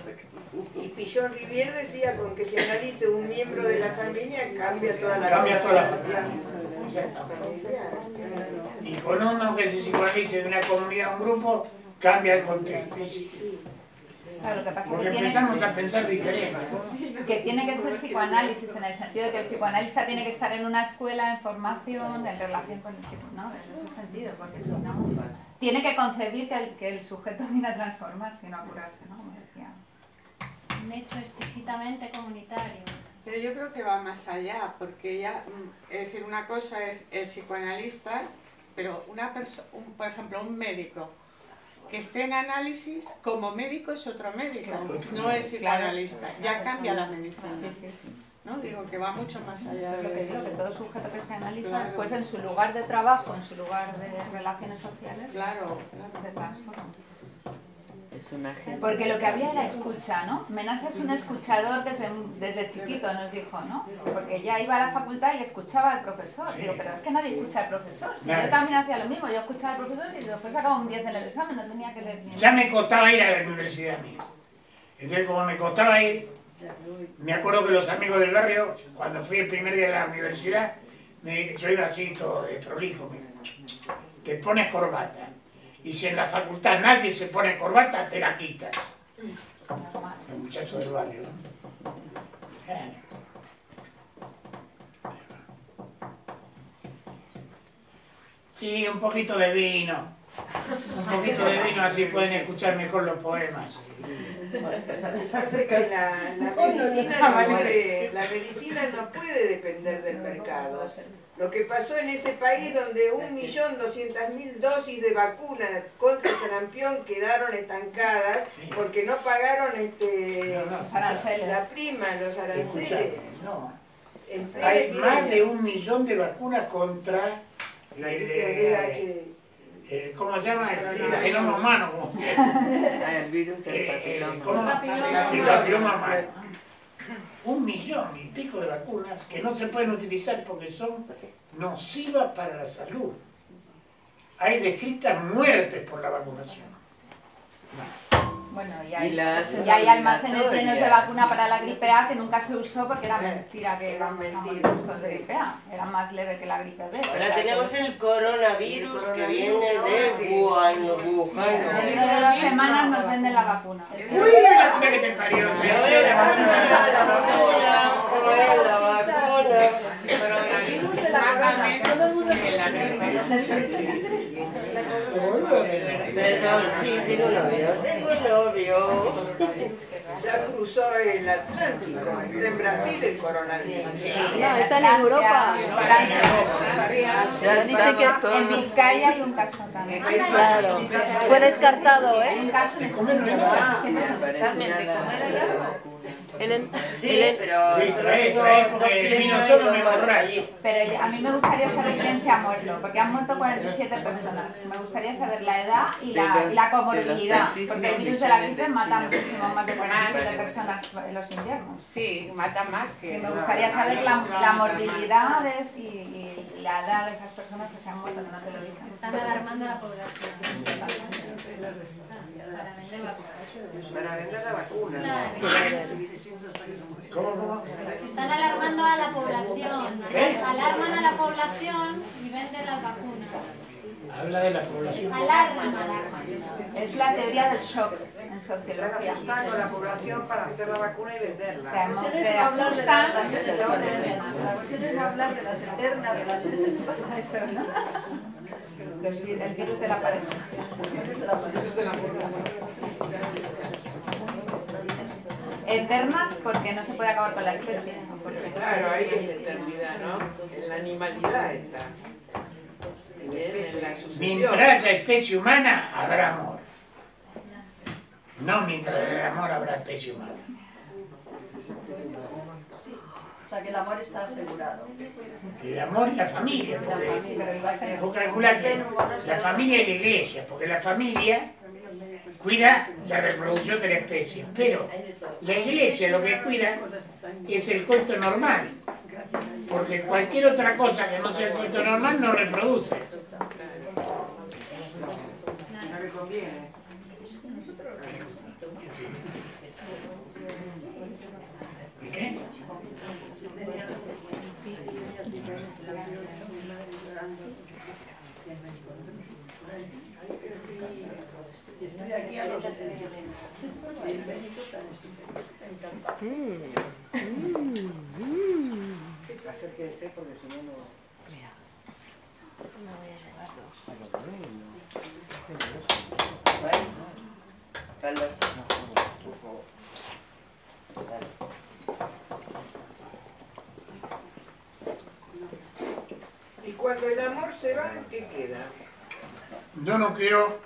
Y Pillon Rivière decía con que se analice un miembro de la familia cambia toda la Cambia toda la familia. Y con uno que se psicoanalice de una comunidad, un grupo, cambia el contexto. Claro, lo que pasa Porque que tiene, empezamos a pensar diferente. que tiene que ser psicoanálisis en el sentido de que el psicoanalista tiene que estar en una escuela en formación en relación con el psico, ¿no? En ese sentido, porque si no, tiene que concebir que el, que el sujeto (laughs) viene a transformarse y no a curarse, ¿no? Un hecho exquisitamente comunitario. Pero yo creo que va más allá, porque ya, mm, es decir, una cosa es el psicoanalista, pero una persona, por ejemplo, un médico que esté en análisis, como médico es otro médico, no es psicoanalista, ya cambia la medicina. Sí, sí, sí. ¿no? Digo que va mucho más allá. Eso es lo que digo, que todo sujeto que se analiza Claro. después en su lugar de trabajo, en su lugar de relaciones sociales, Claro, se transforma. Es una gente. Porque lo que había era escucha, ¿no? Menasa es un escuchador desde, desde chiquito, nos dijo, ¿no? Porque ya iba a la facultad y escuchaba al profesor. Digo, pero es que nadie escucha al profesor. Si yo también hacía lo mismo, yo escuchaba al profesor y después sacaba un 10 en el examen, no tenía que leer ni Ya me costaba ir a la universidad mía. Entonces, como me costaba ir, me acuerdo que los amigos del barrio, cuando fui el primer día de la universidad, me- yo iba así todo de prolijo. me- te pones corbata. Y si en la facultad nadie se pone corbata, te la quitas. El muchacho del barrio. ¿no? Sí, un poquito de vino. Un poquito de vino, así pueden escuchar mejor los poemas. Que la, la (laughs) medicina no puede, la medicina no puede depender del mercado. Lo que pasó en ese país donde 1.200.000 dosis de vacuna contra el sarampión quedaron estancadas porque no pagaron este, Aranceles. la prima, los aranceles. no. Hay más de un millón de vacunas contra el, el- el- ¿cómo se llama? El, genoma humano. (laughs) el virus del papiloma. El papiloma humano. Un millón y pico de vacunas que no se pueden utilizar porque son nocivas para la salud. Hay descritas muertes por la vacunación. Bueno, y hay, y almacenes llenos de vacuna para la gripe A que nunca se usó porque era mentira que íbamos a morir todos de gripe A. Era más leve que la gripe B. Ahora tenemos el coronavirus que viene de Wuhan, Wuhan. Dentro de dos semanas nos venden la vacuna. ¡Uy, la puta que te parió! A ver, la vacuna, la vacuna, a ver, la vacuna. De la corona. Todo el mundo Perdón, sí, tengo novio, tengo novio. Ya cruzó el Atlántico, está en Brasil el coronavirus. No, está en Europa. Ya Dicen que- En Vizcaya hay un caso también. Claro. Fue descartado, ¿eh? Un caso en El, Sí, pero Sí, solo trae, tengo trae, dos porque el clientes vino solo me tomados emborracha. allí. Pero a mí me gustaría saber quién se ha muerto, porque han muerto 47 personas. Me gustaría saber la edad y la, De y la de comorbilidad, porque el virus de la de gripe mata muchísimo más de 47 personas en los inviernos. Sí, mata más que... Sí, me gustaría saber la, la morbilidad es- y, y la edad de esas personas que se han muerto, que no te. Están alarmando a la población. Para vender vacunas. Para vender la vacuna. ¿Cómo, cómo? Están alarmando a la población. ¿Qué? Alarman a la población y venden las vacunas. Habla de la población. Alarman, alarman. Es la teoría del shock en Están sociología. asustando a la población para hacer la vacuna y Te, venderla. te es no hablar de asustan luego te de venden. La cuestión es hablar de las eternas relaciones. Eso, ¿no? Los el virus de la pareja. Eternas porque no se puede acabar con la especie. Claro, ahí es la eternidad, ¿no? En la animalidad está. En la. Mientras haya especie humana, habrá amor. No mientras haya amor, habrá especie humana. O sea que el amor está asegurado. El amor y la familia. La Porque, que la familia y la iglesia, porque la familia cuida la reproducción de la especie, pero la iglesia lo que cuida es el coito normal, porque cualquier otra cosa que no sea el coito normal no reproduce. No le conviene. ¿Y qué? aquí a los estudios. Acérquense porque si no, no... ¿Vais? Carlos. Y cuando el amor se va, ¿qué queda? Yo no quiero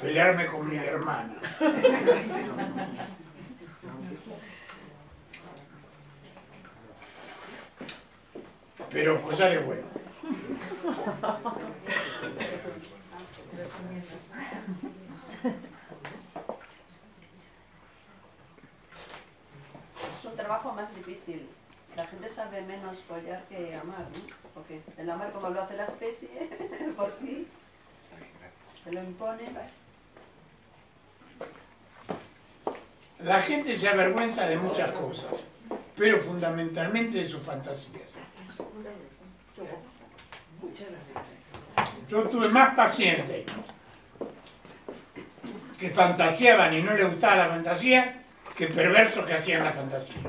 pelearme con mi hermana. (laughs) Pero follar es bueno. Es un trabajo más difícil. La gente sabe menos follar que amar, ¿no? Porque el amar como lo hace la especie, (laughs) por ti, te lo impone. La gente se avergüenza de muchas cosas, pero fundamentalmente de sus fantasías. Yo tuve más pacientes que fantaseaban y no les gustaba la fantasía que perversos que hacían la fantasía.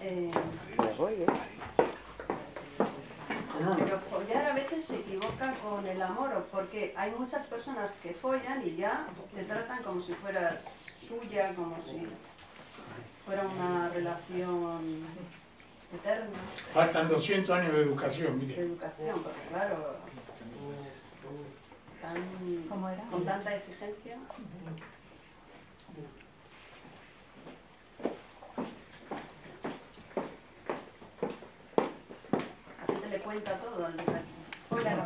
Eh, Pero follar a veces se equivoca con el amor, porque hay muchas personas que follan y ya te tratan como si fueras suya, como si fuera una relación eterna Faltan 200 años de educación, de mire. educación, porque claro, tan- con tanta exigencia. La gente le cuenta todo al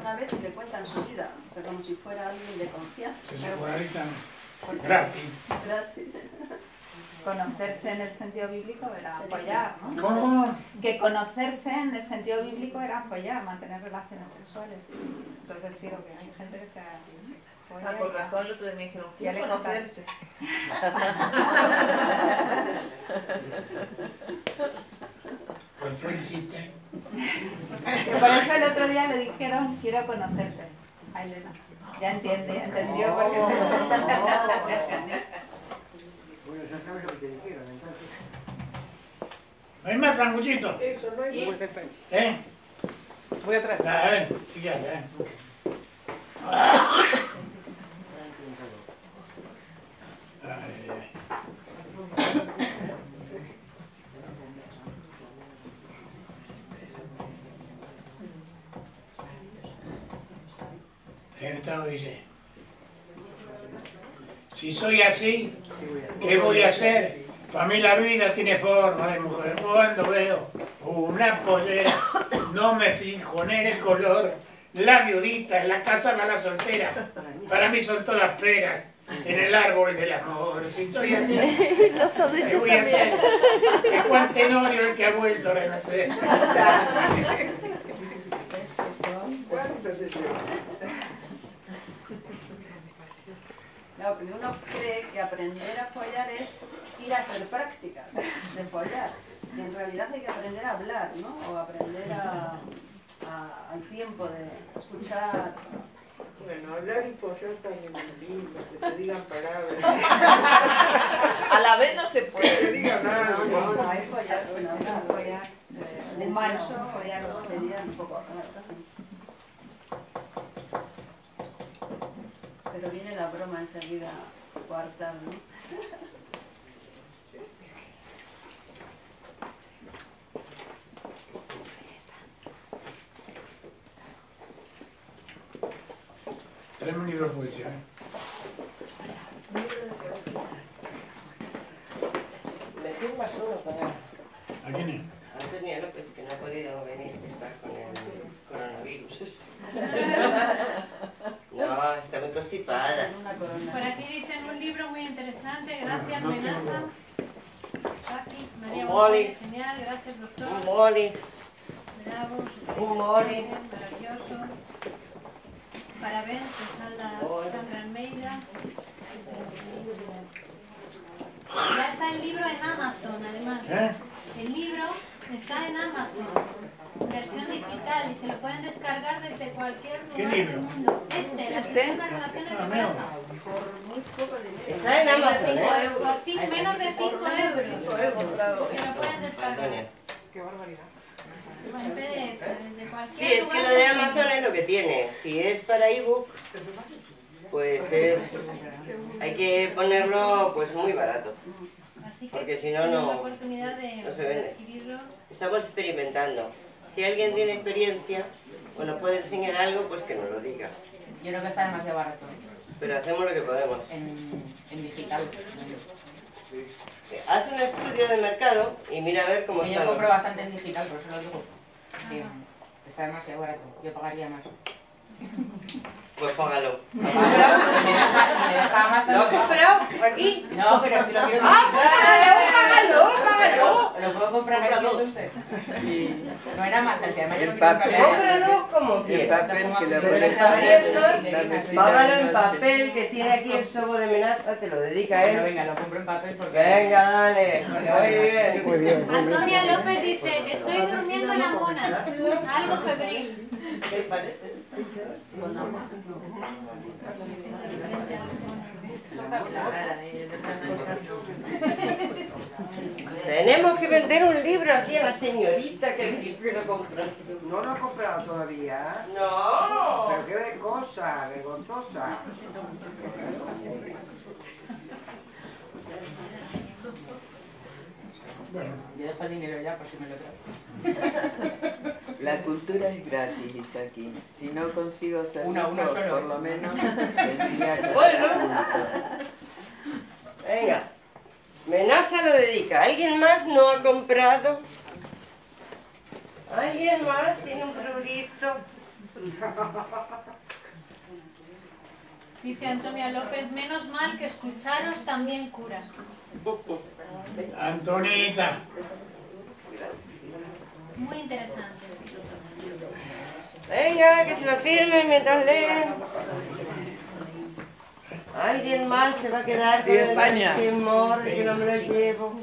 una vez y le cuentan su vida, o sea, como si fuera alguien de confianza. Se gratis. Gratis. Conocerse en el sentido bíblico era follar, ¿no? ¿Cómo? Que conocerse en el sentido bíblico era follar, mantener relaciones sexuales. Entonces digo que hay gente que se folla Ah, por razón, el otro día me dijeron, quiero conocerte. (laughs) (laughs) Pues fue el chiste. Que por eso el otro día le dijeron, quiero conocerte. A Elena. Ya entiende, ya entendió por qué se lo Bueno, ya sabes lo que te dijeron, entonces. ¿Hay más sanguchitos? Eso no hay... ¿Eh? Voy atrás. A ver, fíjate, ¿eh? Ay, ay. Entonces dice, si soy así, ¿qué voy a hacer? Para mí la vida tiene forma de mujer. Cuando veo una pollera, no me fijo en el color. La viudita en la casa de la soltera. Para mí son todas peras en el árbol del amor. Si soy así, (laughs) Los ¿qué voy a hacer? Que Juan Tenorio el que ha vuelto a renacer. (laughs) Claro, porque uno cree que aprender a follar es ir a hacer prácticas de follar. Y en realidad hay que aprender a hablar, ¿no? O aprender a, a- al tiempo de escuchar. Bueno, hablar y follar también es lindo, que te digan palabras. A la vez no se Que te puede. digan No, no, no, hay follar sin hablar. follar. Silencioso, Humano, follar. sería un poco Pero viene la broma enseguida coartada, ¿no? Tráeme un libro de poesía. ¿eh? Me firmas uno para ¿A quién es? Antonio López, que no ha podido venir, que está con el coronavirus. (laughs) No, está muy constipada. Por aquí dicen un libro muy interesante, gracias. Menasa. Paqui, María. González, genial, gracias doctor. Un boli. Bravo, Un maravilloso. Parabéns, Sandra. Sandra Almeida. Ya está el libro en Amazon, además. ¿Eh? El libro está en Amazon. versión digital y se lo pueden descargar desde cualquier ¿Qué lugar libro? del mundo. Este, las ¿Este? relaciones de Ah, pareja. Está en Amazon, ¿eh? Por fin, menos de 5 euros. Se lo pueden descargar. Cualquier Sí, es que lo de. Amazon es lo que tiene. Si es para ebook, pues es... Hay que ponerlo pues muy barato. Así que Porque si no, no- la oportunidad de, no se de vende. adquirirlo. Estamos experimentando. Si alguien tiene experiencia o nos puede enseñar algo, pues que nos lo diga. Yo creo que está demasiado barato Pero hacemos lo que podemos. en, en digital. Haz un estudio de mercado y mira a ver cómo Yo está. compro bastante en digital, por eso lo digo. Sí, está demasiado barato. Yo pagaría más. (laughs) Pues págalo. Amazon... ¿Lo has comprado aquí? No, pero si lo quiero ¡Ah, digital. págalo, págalo! Lo puedo comprar aquí entonces. No era Amazon, si además yo El no quiero papel. comprar Cómpralo como El quieras. papel que le pones está a abierto, la vecina Págalo en papel que tiene aquí el sobo de menaza, te lo dedica él. venga, lo compro en papel porque... Venga, dale. Muy bien. Antonia López dice, estoy durmiendo la mona. Algo febril. Tenemos que vender un libro aquí a la señorita que que lo compra. No lo he comprado todavía. No. Pero qué cosa, vergonzosa. Yo dejo el dinero ya por si me lo creo. (laughs) La cultura es gratis aquí. Si no consigo ser por lo menos (laughs) tendría que Bueno. Venga. Menaza lo dedica. ¿Alguien más no ha comprado? ¿Alguien más tiene un librito? Dice Antonia López, menos mal que escucharos también curas. Antonita, Muy interesante. Venga, que se lo firmen mientras leen. ¿Alguien más se va a quedar con Y el España. temor de que no me lo llevo?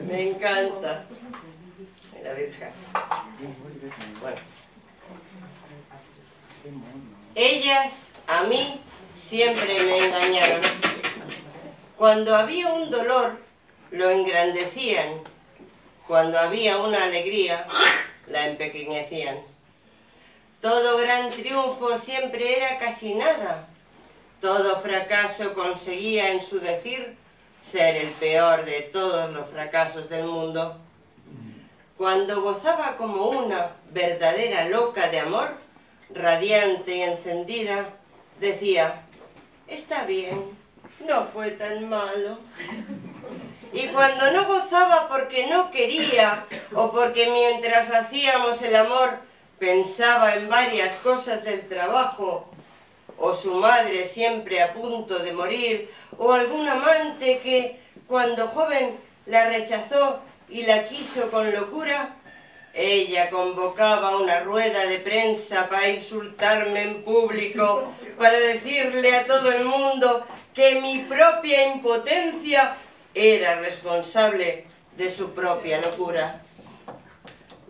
Me encanta. La Virgen. Bueno. Ellas a mí siempre me engañaron. Cuando había un dolor, lo engrandecían. Cuando había una alegría, la empequeñecían. Todo gran triunfo siempre era casi nada. Todo fracaso conseguía en su decir ser el peor de todos los fracasos del mundo. Cuando gozaba como una verdadera loca de amor, radiante y encendida, decía, está bien, no fue tan malo. Y cuando no gozaba porque no quería o porque mientras hacíamos el amor pensaba en varias cosas del trabajo o su madre siempre a punto de morir o algún amante que cuando joven la rechazó y la quiso con locura, ella convocaba una rueda de prensa para insultarme en público, (laughs) para decirle a todo el mundo que mi propia impotencia era responsable de su propia locura.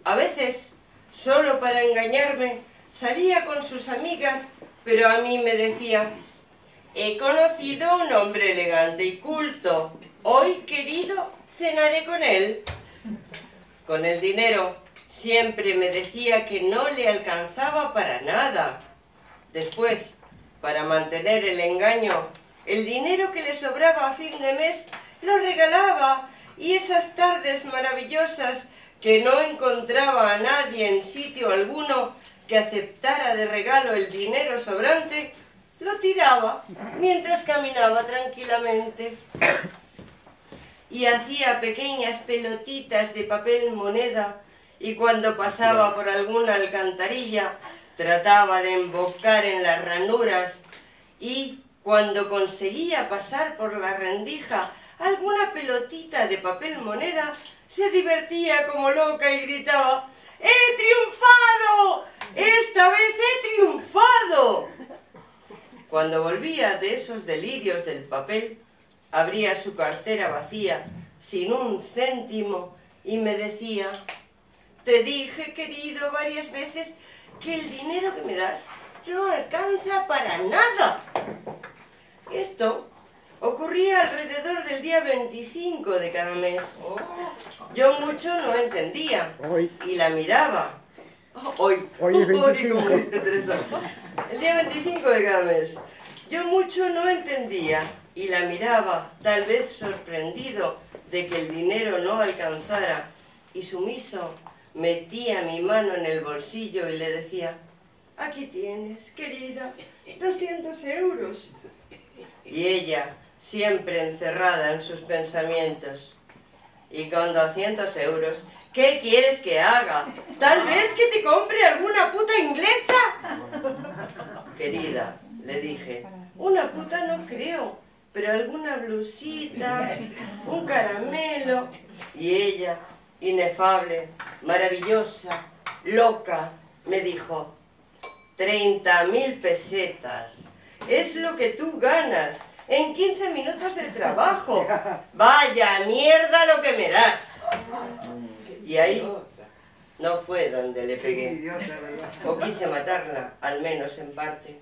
A veces, solo para engañarme, salía con sus amigas, pero a mí me decía, he conocido un hombre elegante y culto, hoy querido cenaré con él. Con el dinero siempre me decía que no le alcanzaba para nada. Después, para mantener el engaño, el dinero que le sobraba a fin de mes lo regalaba y esas tardes maravillosas que no encontraba a nadie en sitio alguno que aceptara de regalo el dinero sobrante, lo tiraba mientras caminaba tranquilamente. Y hacía pequeñas pelotitas de papel moneda y cuando pasaba por alguna alcantarilla trataba de embocar en las ranuras y cuando conseguía pasar por la rendija alguna pelotita de papel moneda, se divertía como loca y gritaba ¡He triunfado! ¡Esta vez he triunfado! Cuando volvía de esos delirios del papel, abría su cartera vacía, sin un céntimo, y me decía Te dije, querido, varias veces que el dinero que me das no alcanza para nada. Esto ocurría alrededor del día 25 de cada mes. Yo mucho no entendía y la miraba. Hoy, Hoy es 25. como dice Teresa. El día 25 de cada mes. Yo mucho no entendía y la miraba, tal vez sorprendido de que el dinero no alcanzara, y sumiso metía mi mano en el bolsillo y le decía, aquí tienes, querida, 200 euros. Y ella, siempre encerrada en sus pensamientos, y con 200 euros, ¿qué quieres que haga? ¿Tal vez que te compre alguna puta inglesa? Querida, le dije, una puta no creo, pero alguna blusita, un caramelo. Y ella, inefable, maravillosa, loca, me dijo, 30 mil pesetas, es lo que tú ganas en 15 minutos de trabajo. Vaya mierda lo que me das. Y ahí no fue donde le pegué. O quise matarla, al menos en parte.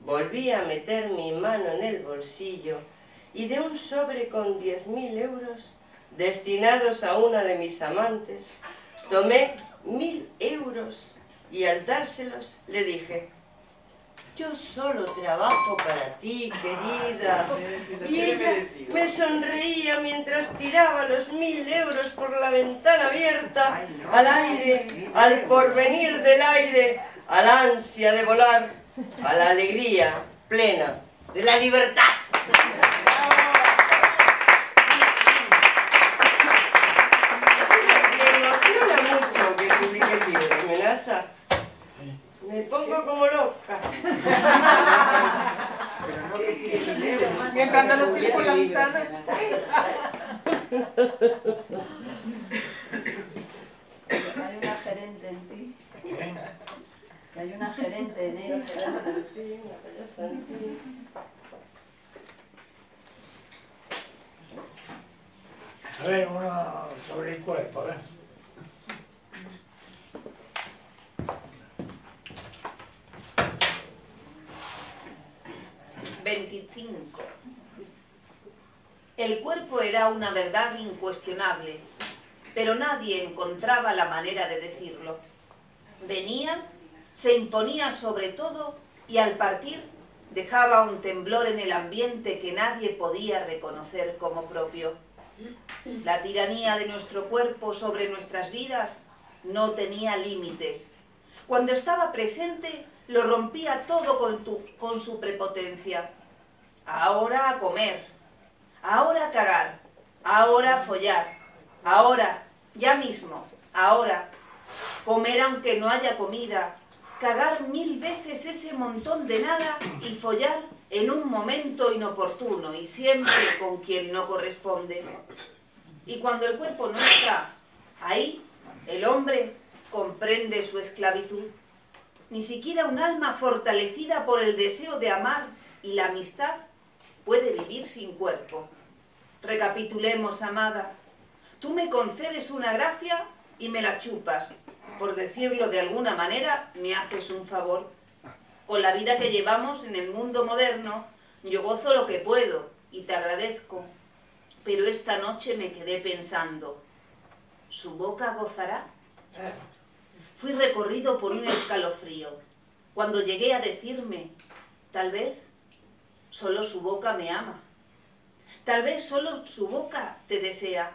Volví a meter mi mano en el bolsillo y de un sobre con 10.000 euros destinados a una de mis amantes, tomé mil euros y al dárselos le dije, yo solo trabajo para ti, querida. Y ella me sonreía mientras tiraba los mil euros por la ventana abierta, al aire, al porvenir del aire, a la ansia de volar, a la alegría plena de la libertad. Me pongo como loca. Mientras no lo tires por la ventana. Hay una gerente en ti. Hay una gerente en él. A ver, uno sobre el cuerpo, a ver. El cuerpo era una verdad incuestionable, pero nadie encontraba la manera de decirlo. Venía, se imponía sobre todo y al partir dejaba un temblor en el ambiente que nadie podía reconocer como propio. La tiranía de nuestro cuerpo sobre nuestras vidas no tenía límites. Cuando estaba presente, lo rompía todo con, con su prepotencia. Ahora a comer, ahora cagar, ahora follar, ahora, ya mismo, ahora, comer aunque no haya comida, cagar mil veces ese montón de nada y follar en un momento inoportuno y siempre con quien no corresponde. Y cuando el cuerpo no está ahí, el hombre comprende su esclavitud. Ni siquiera un alma fortalecida por el deseo de amar y la amistad puede vivir sin cuerpo. Recapitulemos, amada. Tú me concedes una gracia y me la chupas. Por decirlo de alguna manera, me haces un favor. Con la vida que llevamos en el mundo moderno, yo gozo lo que puedo y te agradezco. Pero esta noche me quedé pensando, ¿su boca gozará? Fui recorrido por un escalofrío. Cuando llegué a decirme, tal vez solo su boca me ama. Tal vez solo su boca te desea.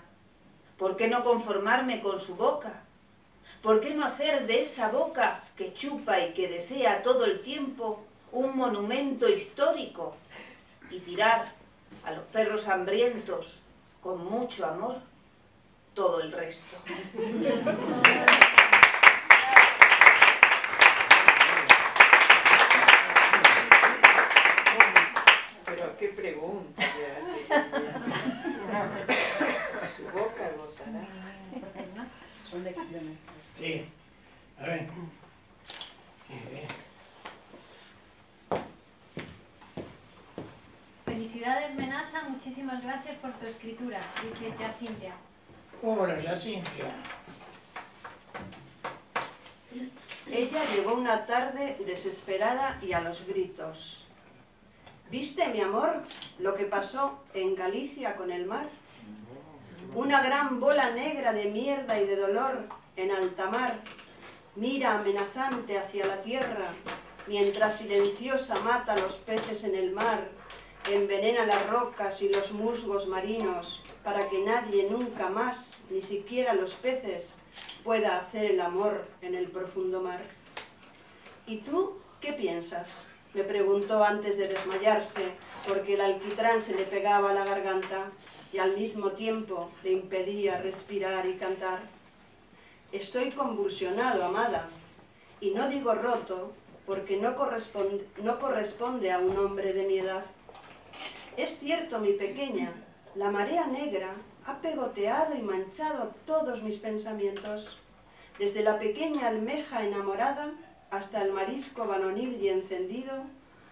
¿Por qué no conformarme con su boca? ¿Por qué no hacer de esa boca que chupa y que desea todo el tiempo un monumento histórico y tirar a los perros hambrientos con mucho amor todo el resto? Pero qué pregunta. Su boca gozará. Son lecciones. Sí. A ver. Felicidades Menasa, muchísimas gracias por tu escritura, dice Jacintia. Hola, Jacintia. Ella llegó una tarde desesperada y a los gritos. ¿Viste, mi amor, lo que pasó en Galicia con el mar? Una gran bola negra de mierda y de dolor en alta mar mira amenazante hacia la tierra, mientras silenciosa mata a los peces en el mar, envenena las rocas y los musgos marinos, para que nadie nunca más, ni siquiera los peces, pueda hacer el amor en el profundo mar. ¿Y tú qué piensas? Me preguntó antes de desmayarse, porque el alquitrán se le pegaba a la garganta y al mismo tiempo le impedía respirar y cantar. Estoy convulsionado, amada, y no digo roto, porque no corresponde, no corresponde a un hombre de mi edad. Es cierto, mi pequeña, la marea negra ha pegoteado y manchado todos mis pensamientos, desde la pequeña almeja enamorada hasta el marisco vanonil y encendido,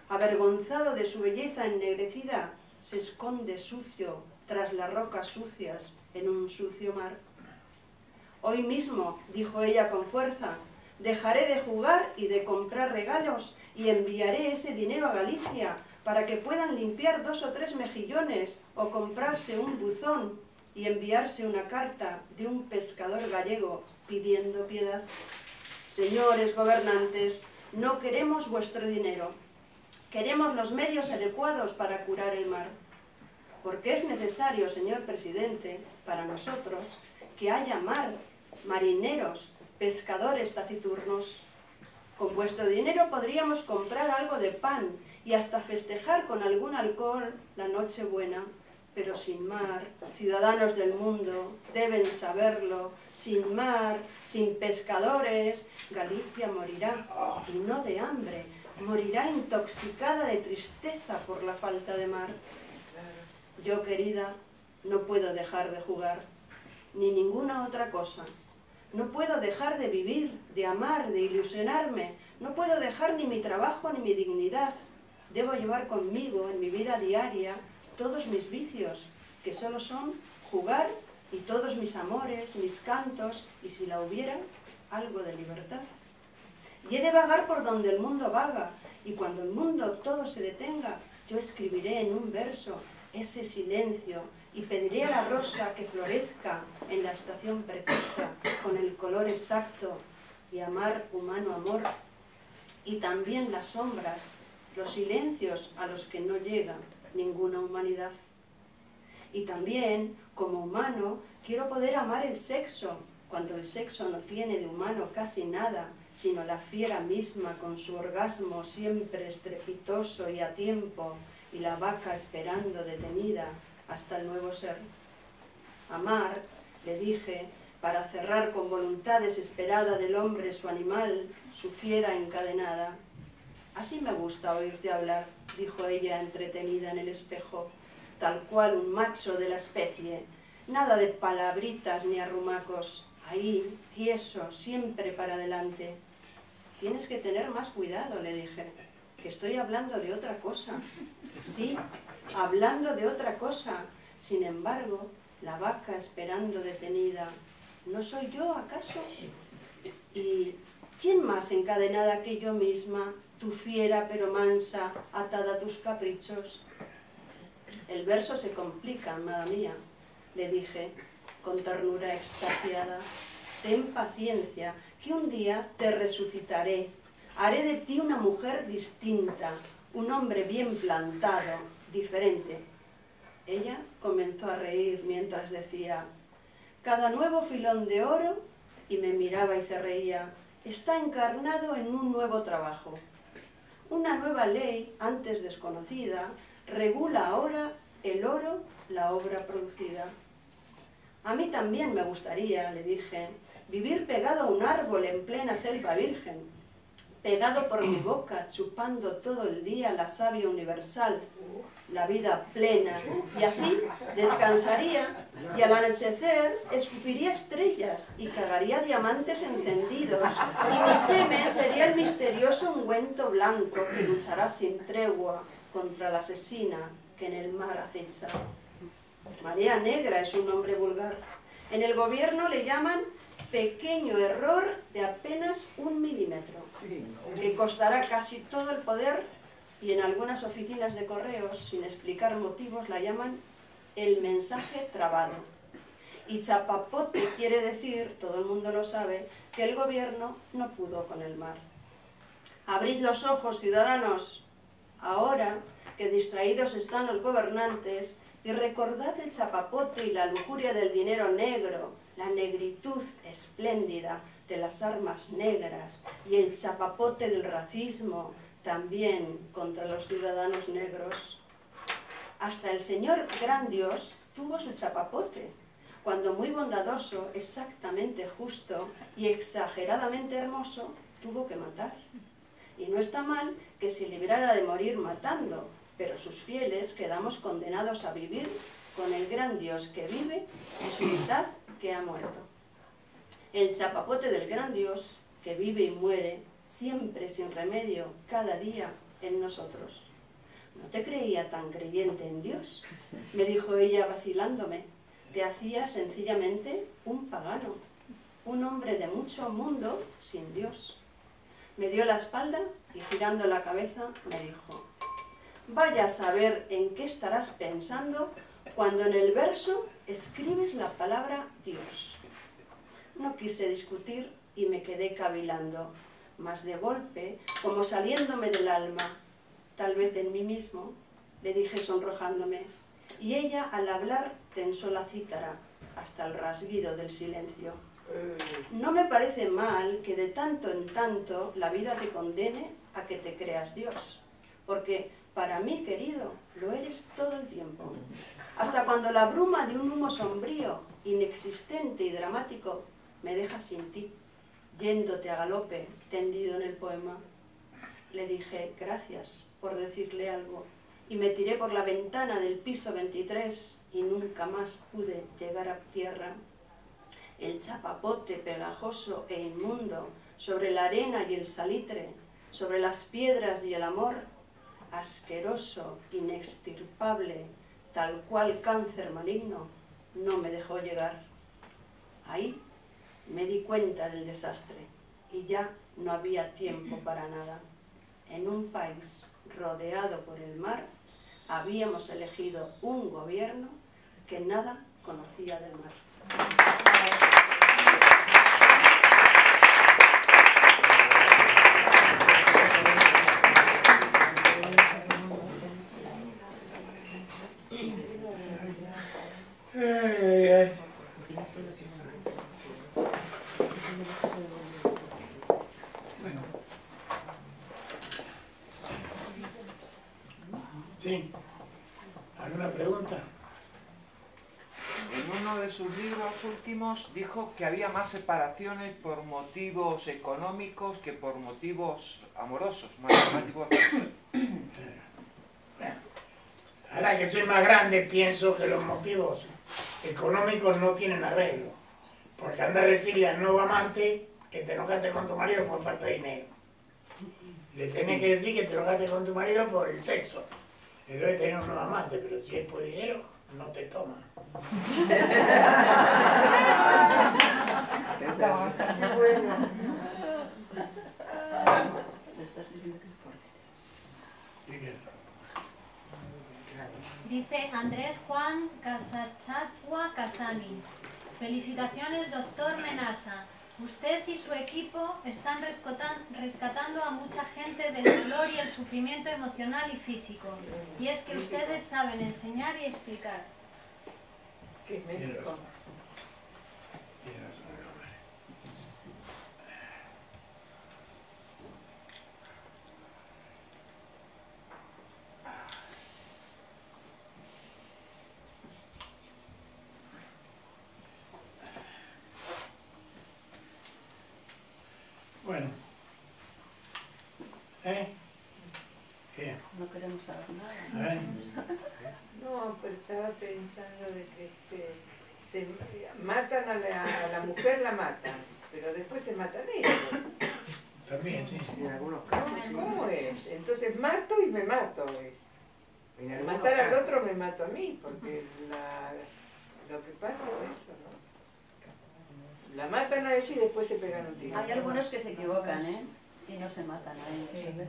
avergonzado de su belleza ennegrecida, se esconde sucio tras las rocas sucias en un sucio mar. Hoy mismo, dijo ella con fuerza, dejaré de jugar y de comprar regalos y enviaré ese dinero a Galicia para que puedan limpiar dos o tres mejillones o comprarse un buzón y enviarse una carta de un pescador gallego pidiendo piedad. Señores gobernantes, no queremos vuestro dinero, queremos los medios adecuados para curar el mar. Porque es necesario, señor presidente, para nosotros, que haya mar, marineros, pescadores taciturnos. Con vuestro dinero podríamos comprar algo de pan y hasta festejar con algún alcohol la noche buena, pero sin mar, ciudadanos del mundo, deben saberlo, sin mar, sin pescadores, Galicia morirá, y no de hambre, morirá intoxicada de tristeza por la falta de mar. Yo, querida, no puedo dejar de jugar, ni ninguna otra cosa. No puedo dejar de vivir, de amar, de ilusionarme. No puedo dejar ni mi trabajo ni mi dignidad. Debo llevar conmigo en mi vida diaria todos mis vicios, que solo son jugar y todos mis amores, mis cantos, y si la hubiera, algo de libertad. Y he de vagar por donde el mundo vaga, y cuando el mundo todo se detenga, yo escribiré en un verso ese silencio y pediré a la rosa que florezca en la estación precisa, con el color exacto, y amar humano amor, y también las sombras, los silencios a los que no llega ninguna humanidad. Y también, como humano, quiero poder amar el sexo, cuando el sexo no tiene de humano casi nada, sino la fiera misma con su orgasmo siempre estrepitoso y a tiempo, y la vaca esperando detenida hasta el nuevo ser. Amar, le dije, para cerrar con voluntad desesperada del hombre su animal, su fiera encadenada. Así me gusta oírte hablar, dijo ella entretenida en el espejo, tal cual un macho de la especie, nada de palabritas ni arrumacos, ahí, tieso, siempre para adelante. Tienes que tener más cuidado, le dije, que estoy hablando de otra cosa. Sí, hablando de otra cosa. Sin embargo, la vaca esperando detenida, ¿no soy yo acaso? ¿Y quién más encadenada que yo misma, tu fiera pero mansa, atada a tus caprichos? El verso se complica, amada mía, le dije, con ternura extasiada. Ten paciencia, que un día te resucitaré. Haré de ti una mujer distinta, un hombre bien plantado, diferente. Ella comenzó a reír mientras decía, cada nuevo filón de oro, y me miraba y se reía, está encarnado en un nuevo trabajo. Una nueva ley, antes desconocida, regula ahora el oro, la obra producida. A mí también me gustaría, le dije, vivir pegado a un árbol en plena selva virgen, pegado por mi boca, chupando todo el día la savia universal, la vida plena, y así descansaría, y al anochecer escupiría estrellas y cagaría diamantes encendidos, y mi semen sería el misterioso ungüento blanco que luchará sin tregua contra la asesina que en el mar acecha. María Negra es un nombre vulgar. En el gobierno le llaman pequeño error de apenas un milímetro, que costará casi todo el poder y en algunas oficinas de correos, sin explicar motivos, la llaman el mensaje trabado. Y chapapote quiere decir, todo el mundo lo sabe, que el gobierno no pudo con el mar. Abrid los ojos, ciudadanos, ahora que distraídos están los gobernantes, y recordad el chapapote y la lujuria del dinero negro, la negritud espléndida de las armas negras y el chapapote del racismo también contra los ciudadanos negros. Hasta el señor Gran Dios tuvo su chapapote, cuando muy bondadoso, exactamente justo y exageradamente hermoso, tuvo que matar. Y no está mal que se librara de morir matando, pero sus fieles quedamos condenados a vivir con el gran Dios que vive y su mitad que ha muerto. El chapapote del gran Dios que vive y muere siempre sin remedio, cada día en nosotros. ¿No te creía tan creyente en Dios? Me dijo ella vacilándome. Te hacía sencillamente un pagano, un hombre de mucho mundo sin Dios. Me dio la espalda y girando la cabeza me dijo, vaya a saber en qué estarás pensando cuando en el verso escribes la palabra Dios. No quise discutir y me quedé cavilando, mas de golpe, como saliéndome del alma, tal vez en mí mismo, le dije sonrojándome, y ella al hablar tensó la cítara hasta el rasguido del silencio. No me parece mal que de tanto en tanto la vida te condene a que te creas Dios, porque Para mí, querido, lo eres todo el tiempo. Hasta cuando la bruma de un humo sombrío, inexistente y dramático, me deja sin ti, yéndote a galope, tendido en el poema. Le dije gracias por decirle algo y me tiré por la ventana del piso 23 y nunca más pude llegar a tierra. El chapapote pegajoso e inmundo sobre la arena y el salitre, sobre las piedras y el amor, asqueroso, inextirpable, tal cual cáncer maligno, no me dejó llegar. Ahí me di cuenta del desastre y ya no había tiempo (clears throat) para nada. En un país rodeado por el mar, habíamos elegido un gobierno que nada conocía del mar. Ay, ay. Bueno. Sí. ¿Alguna pregunta? En uno de sus últimos dijo que había más separaciones por motivos económicos que por motivos amorosos, más motivos Ahora que soy más grande pienso que los motivos económicos no tienen arreglo. Porque anda a decirle al nuevo amante que te enojaste con tu marido por falta de dinero. Le tenés que decir que te enojaste con tu marido por el sexo. Le debe tener un nuevo amante, pero si es por dinero, no te toma. (laughs) Bueno. Dice Andrés Juan Casachacua Casani. Felicitaciones, doctor Menasa. Usted y su equipo están rescatando a mucha gente del dolor y el sufrimiento emocional y físico. Y es que ustedes saben enseñar y explicar. ¿Qué es México? Bueno. ¿Eh? ¿Qué? No queremos saber A nada. ver. No, pero estaba pensando de que este, se matan a la, a la mujer, la matan, pero después se matan ellos. También, sí. sí. En algunos casos. ¿Cómo es? Entonces mato y me mato. Es. En Al algunos matar al casos. otro me mato a mí, porque la, lo que pasa es eso, ¿no? La matan a ella y después se pegan un tiro. Hay algunos que se equivocan, ¿eh? Y no se matan a ellos.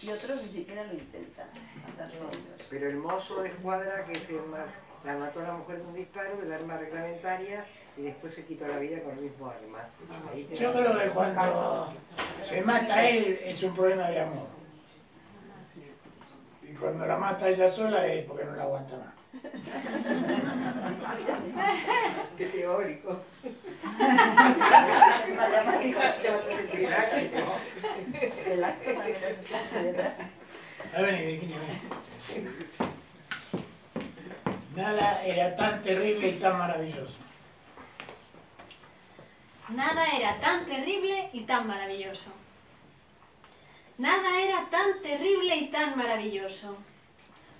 Y otros ni siquiera lo intentan. matarse ellos. Pero el mozo de escuadra que se más, la mató a la mujer con un disparo del arma reglamentaria y después se quitó la vida con el mismo arma. Ahí se- Yo creo que cuando se mata él es un problema de amor. Y cuando la mata ella sola es porque no la aguanta más. Qué teórico. Nada era tan terrible y tan maravilloso. Nada era tan terrible y tan maravilloso. Nada era tan terrible y tan maravilloso.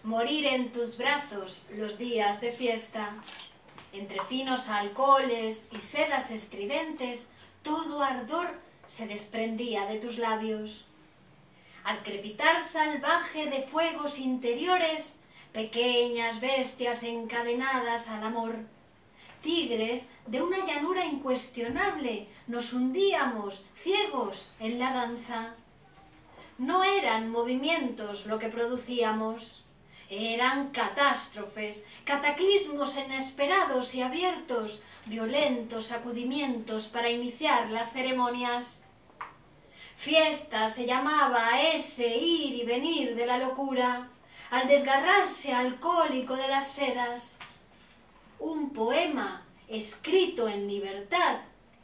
Morir en tus brazos los días de fiesta. Entre finos alcoholes y sedas estridentes, todo ardor se desprendía de tus labios. Al crepitar salvaje de fuegos interiores, pequeñas bestias encadenadas al amor, tigres de una llanura incuestionable, nos hundíamos ciegos en la danza. No eran movimientos lo que producíamos, eran catástrofes, cataclismos inesperados y abiertos, violentos sacudimientos para iniciar las ceremonias. Fiesta se llamaba ese ir y venir de la locura, al desgarrarse alcohólico de las sedas. Un poema escrito en libertad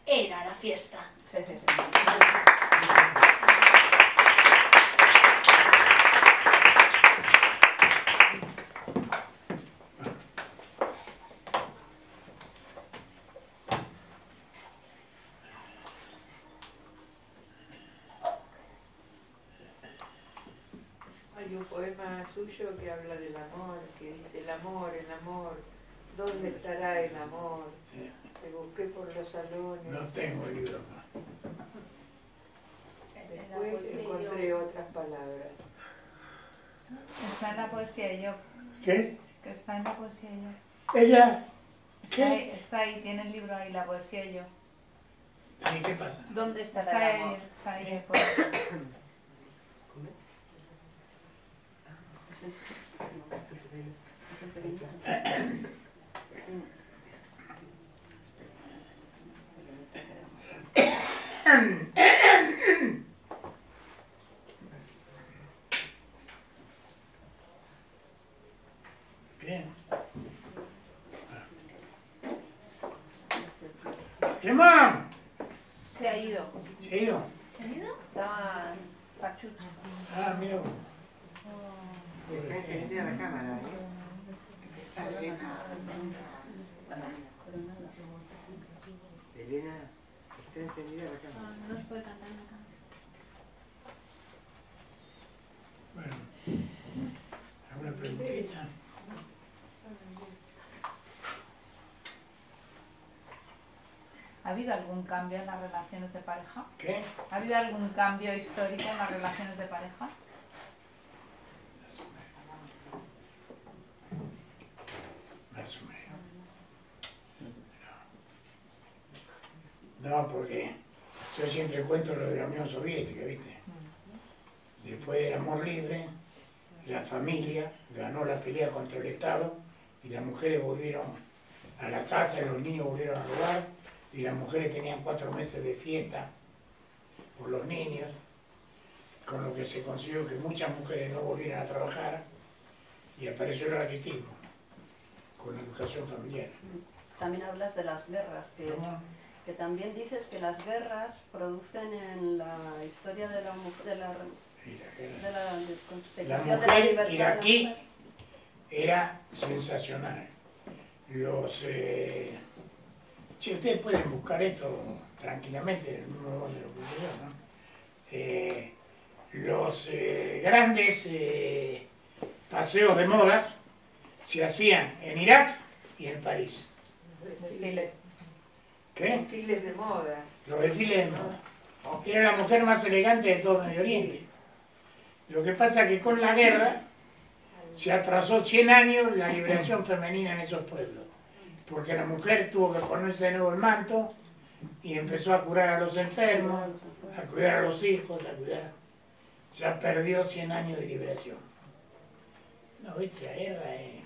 era la fiesta. (laughs) un poema suyo que habla del amor, que dice el amor, el amor, ¿dónde estará el amor? Te busqué por los salones. No tengo el libro más. Después encontré otras palabras. Está en la poesía yo. ¿Qué? Que está en la poesía yo. Ella. Está ¿Qué? ahí, está ahí, tiene el libro ahí, la poesía yo. Sí, ¿qué pasa? ¿Dónde estará Está el ahí, amor? está ahí (coughs) el poema. Bien. Clemán, Se ha ido. ¿se ha ido? ¿Se ha ido? Estaba pachucho. Ah, mira. vos. Está encendida la cámara, ¿eh? Elena, está encendida la cámara. Ah, No, no se puede cantar en la cámara. Bueno, ¿alguna preguntita? ¿Ha habido algún cambio en las relaciones de pareja? ¿Qué? ¿Ha habido algún cambio histórico en las relaciones de pareja? No. No, porque yo siempre cuento lo de la Unión Soviética, ¿viste? Después del amor libre, la familia ganó la pelea contra el Estado y las mujeres volvieron a la casa y los niños volvieron al hogar y las mujeres tenían cuatro meses de fiesta por los niños, con lo que se consiguió que muchas mujeres no volvieran a trabajar y apareció el raquitismo con la educación familiar. También hablas de las guerras, que, ¿Cómo? que también dices que las guerras producen en la historia de la mujer, de la, la de la de La mujer iraquí era sensacional. Los, eh, sí, ustedes pueden buscar esto tranquilamente, el mismo lo que yo, ¿no? Eh, los eh, grandes eh, paseos de modas se hacían en Irak y en París. Desfiles. ¿Qué? Desfiles de moda. Los desfiles de moda. Era la mujer más elegante de todo Medio Oriente. Lo que pasa es que con la guerra se atrasó 100 años la liberación femenina en esos pueblos. Porque la mujer tuvo que ponerse de nuevo el manto y empezó a curar a los enfermos, a cuidar a los hijos, a cuidar. Se ha perdido 100 años de liberación. No, viste, la guerra es...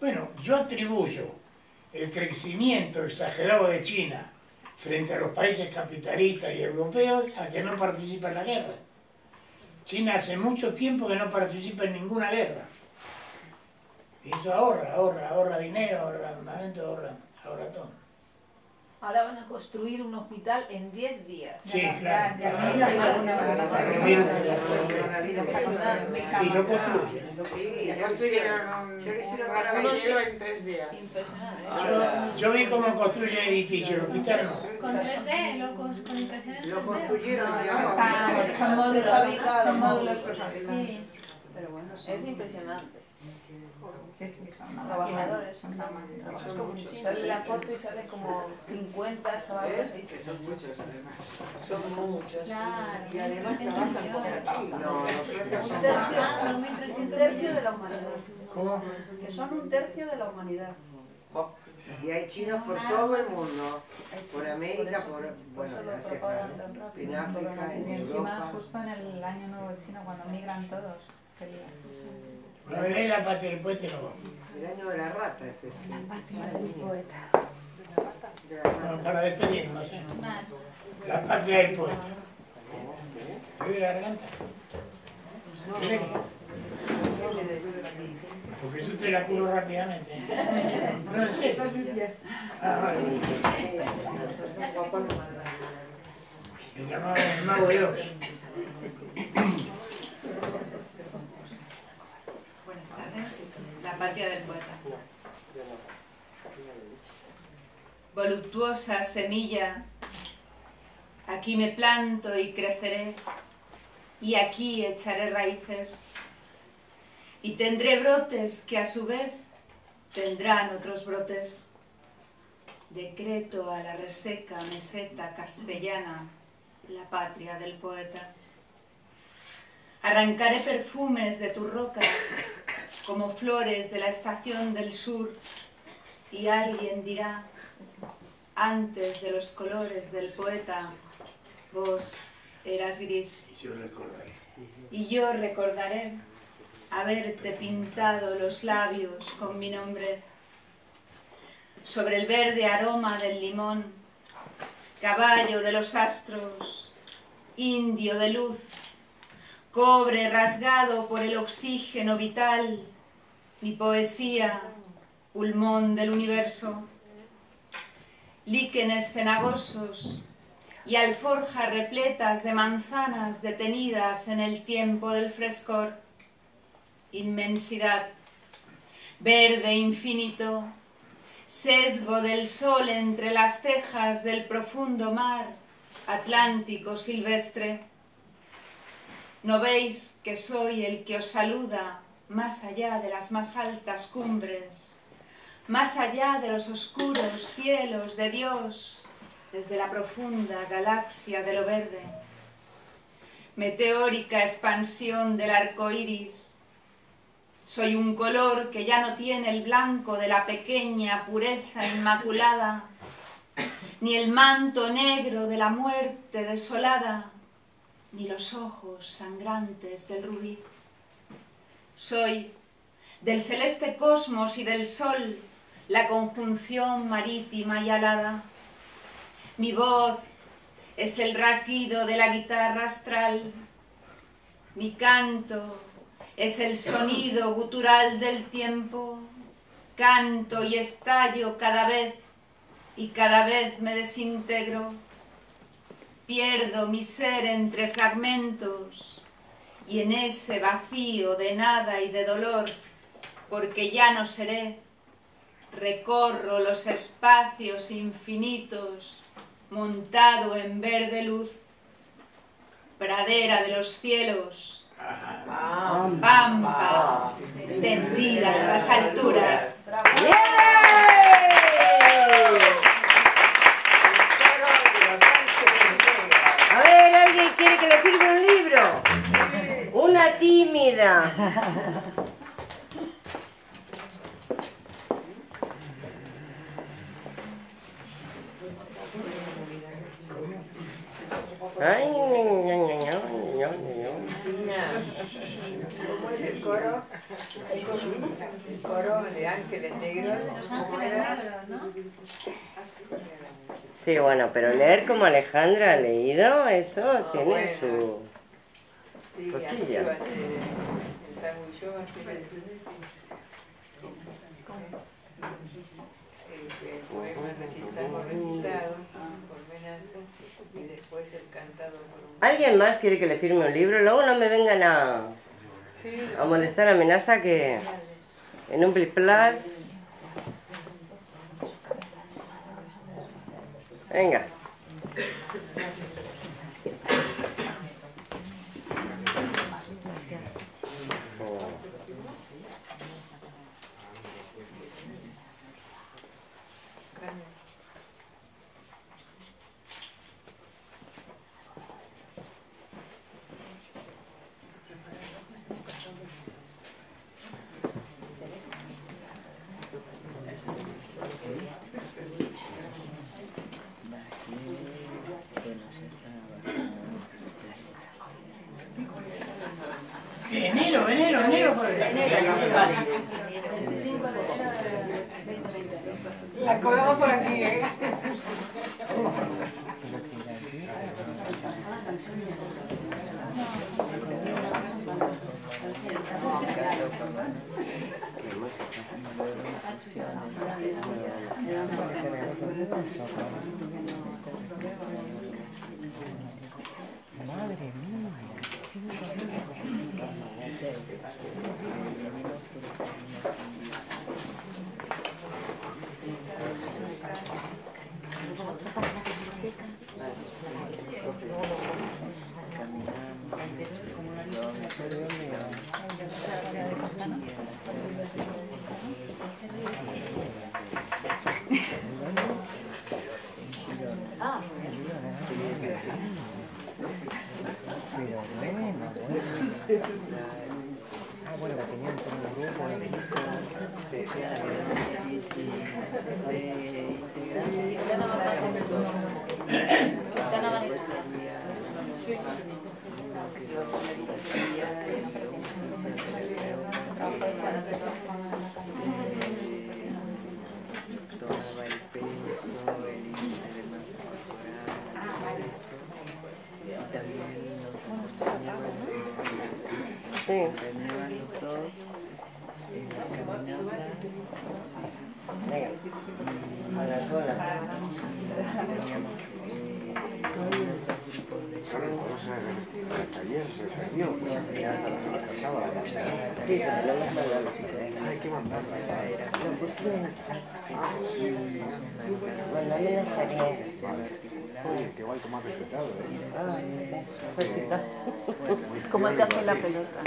Bueno, yo atribuyo el crecimiento exagerado de China frente a los países capitalistas y europeos a que no participa en la guerra. China hace mucho tiempo que no participa en ninguna guerra. Y eso ahorra, ahorra, ahorra dinero, ahorra armamento, ahorra, ahorra todo. Ahora van a construir un hospital en 10 días. Sí, claro. Sí, lo construyen. Construyeron Yo rascacielos en tres días. Impresionante. Yo, vi cómo construyen edificios, el hospital no. Con 3D, lo, con, impresiones 3D. Lo construyeron No, son módulos, son módulos prefabricados. Sí. Pero bueno, Es impresionante. Sí, sí, son una trabajadores, son una máquina. trabajadores. Sale la foto y sale como 50 chavales. Son muchos. Claro. Y además 1.300 trabajan con millones. aquí. No, Un son tercio, un 2.300 tercio de la humanidad. ¿Cómo? Que son un tercio de la humanidad. Y hay chinos por todo el mundo. Por América, por, bueno, Por en África, en Y encima Europa. justo en el año nuevo chino, cuando migran todos. sería. Bueno, leí la patria del no vamos. El año de la rata es este. De la Bueno, rata. para despedirnos, ¿eh? La patria del poeta. ¿Te duele la garganta? ¿Te? Porque yo te la curo rápidamente. No, en serio. Ah, vale. Me llamaba el mago de Oz. Buenas tardes. La patria del poeta. Voluptuosa semilla, aquí me planto y creceré, y aquí echaré raíces, y tendré brotes que a su vez tendrán otros brotes. Decreto a la reseca meseta castellana, la patria del poeta. Arrancaré perfumes de tus rocas como flores de la estación del sur y alguien dirá, antes de los colores del poeta, vos eras gris. Yo recordaré. Y yo recordaré haberte pintado los labios con mi nombre sobre el verde aroma del limón, caballo de los astros, indio de luz, cobre rasgado por el oxígeno vital, mi poesía, pulmón del universo, líquenes cenagosos y alforjas repletas de manzanas detenidas en el tiempo del frescor, inmensidad, verde infinito, sesgo del sol entre las cejas del profundo mar Atlántico silvestre. ¿No veis que soy el que os saluda más allá de las más altas cumbres, más allá de los oscuros cielos de Dios, desde la profunda galaxia de lo verde? Meteórica expansión del arco iris, soy un color que ya no tiene el blanco de la pequeña pureza inmaculada, ni el manto negro de la muerte desolada, ni los ojos sangrantes del rubí. Soy del celeste cosmos y del sol la conjunción marítima y alada. Mi voz es el rasguido de la guitarra astral. Mi canto es el sonido gutural del tiempo, canto y estallo cada vez y cada vez me desintegro, pierdo mi ser entre fragmentos y en ese vacío de nada y de dolor, porque ya no seré, recorro los espacios infinitos montado en verde luz, pradera de los cielos, Pampa, tendida en las alturas. Ver, ¿alguien quiere que le un libro? Una tímida. (laughs) Ay, ¿Cómo es el coro? El coro de ángeles negros. Los ángeles negros, ¿no? Sí, bueno, pero leer como Alejandra ha leído, eso tiene bueno. su Sí, así cosilla. va a ser el tango y yo, así va a ser. El poema recitado, recitado por Venazo y después el cantado. ¿Alguien más quiere que le firme un libro? Luego no me vengan a, a molestar, amenaza que en un plus. Venga. La colgamos por aquí, ¿eh? Madre mía. pelota fue la pelota.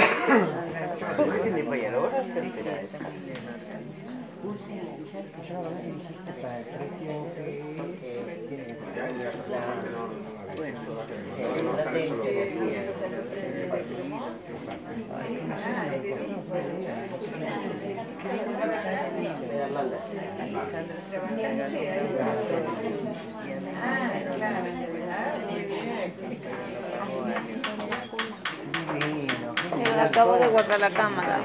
acabo de guardar la cámara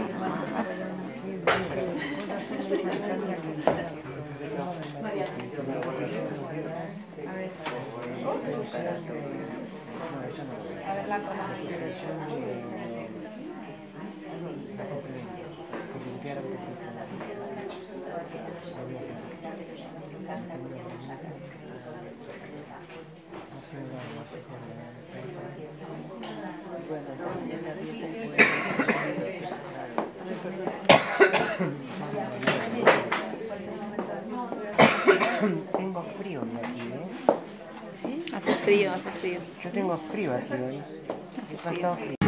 tengo frío aquí, ¿eh? ¿Sí? Hace frío, hace frío. Yo tengo frío aquí hoy. ¿eh? Hace frío.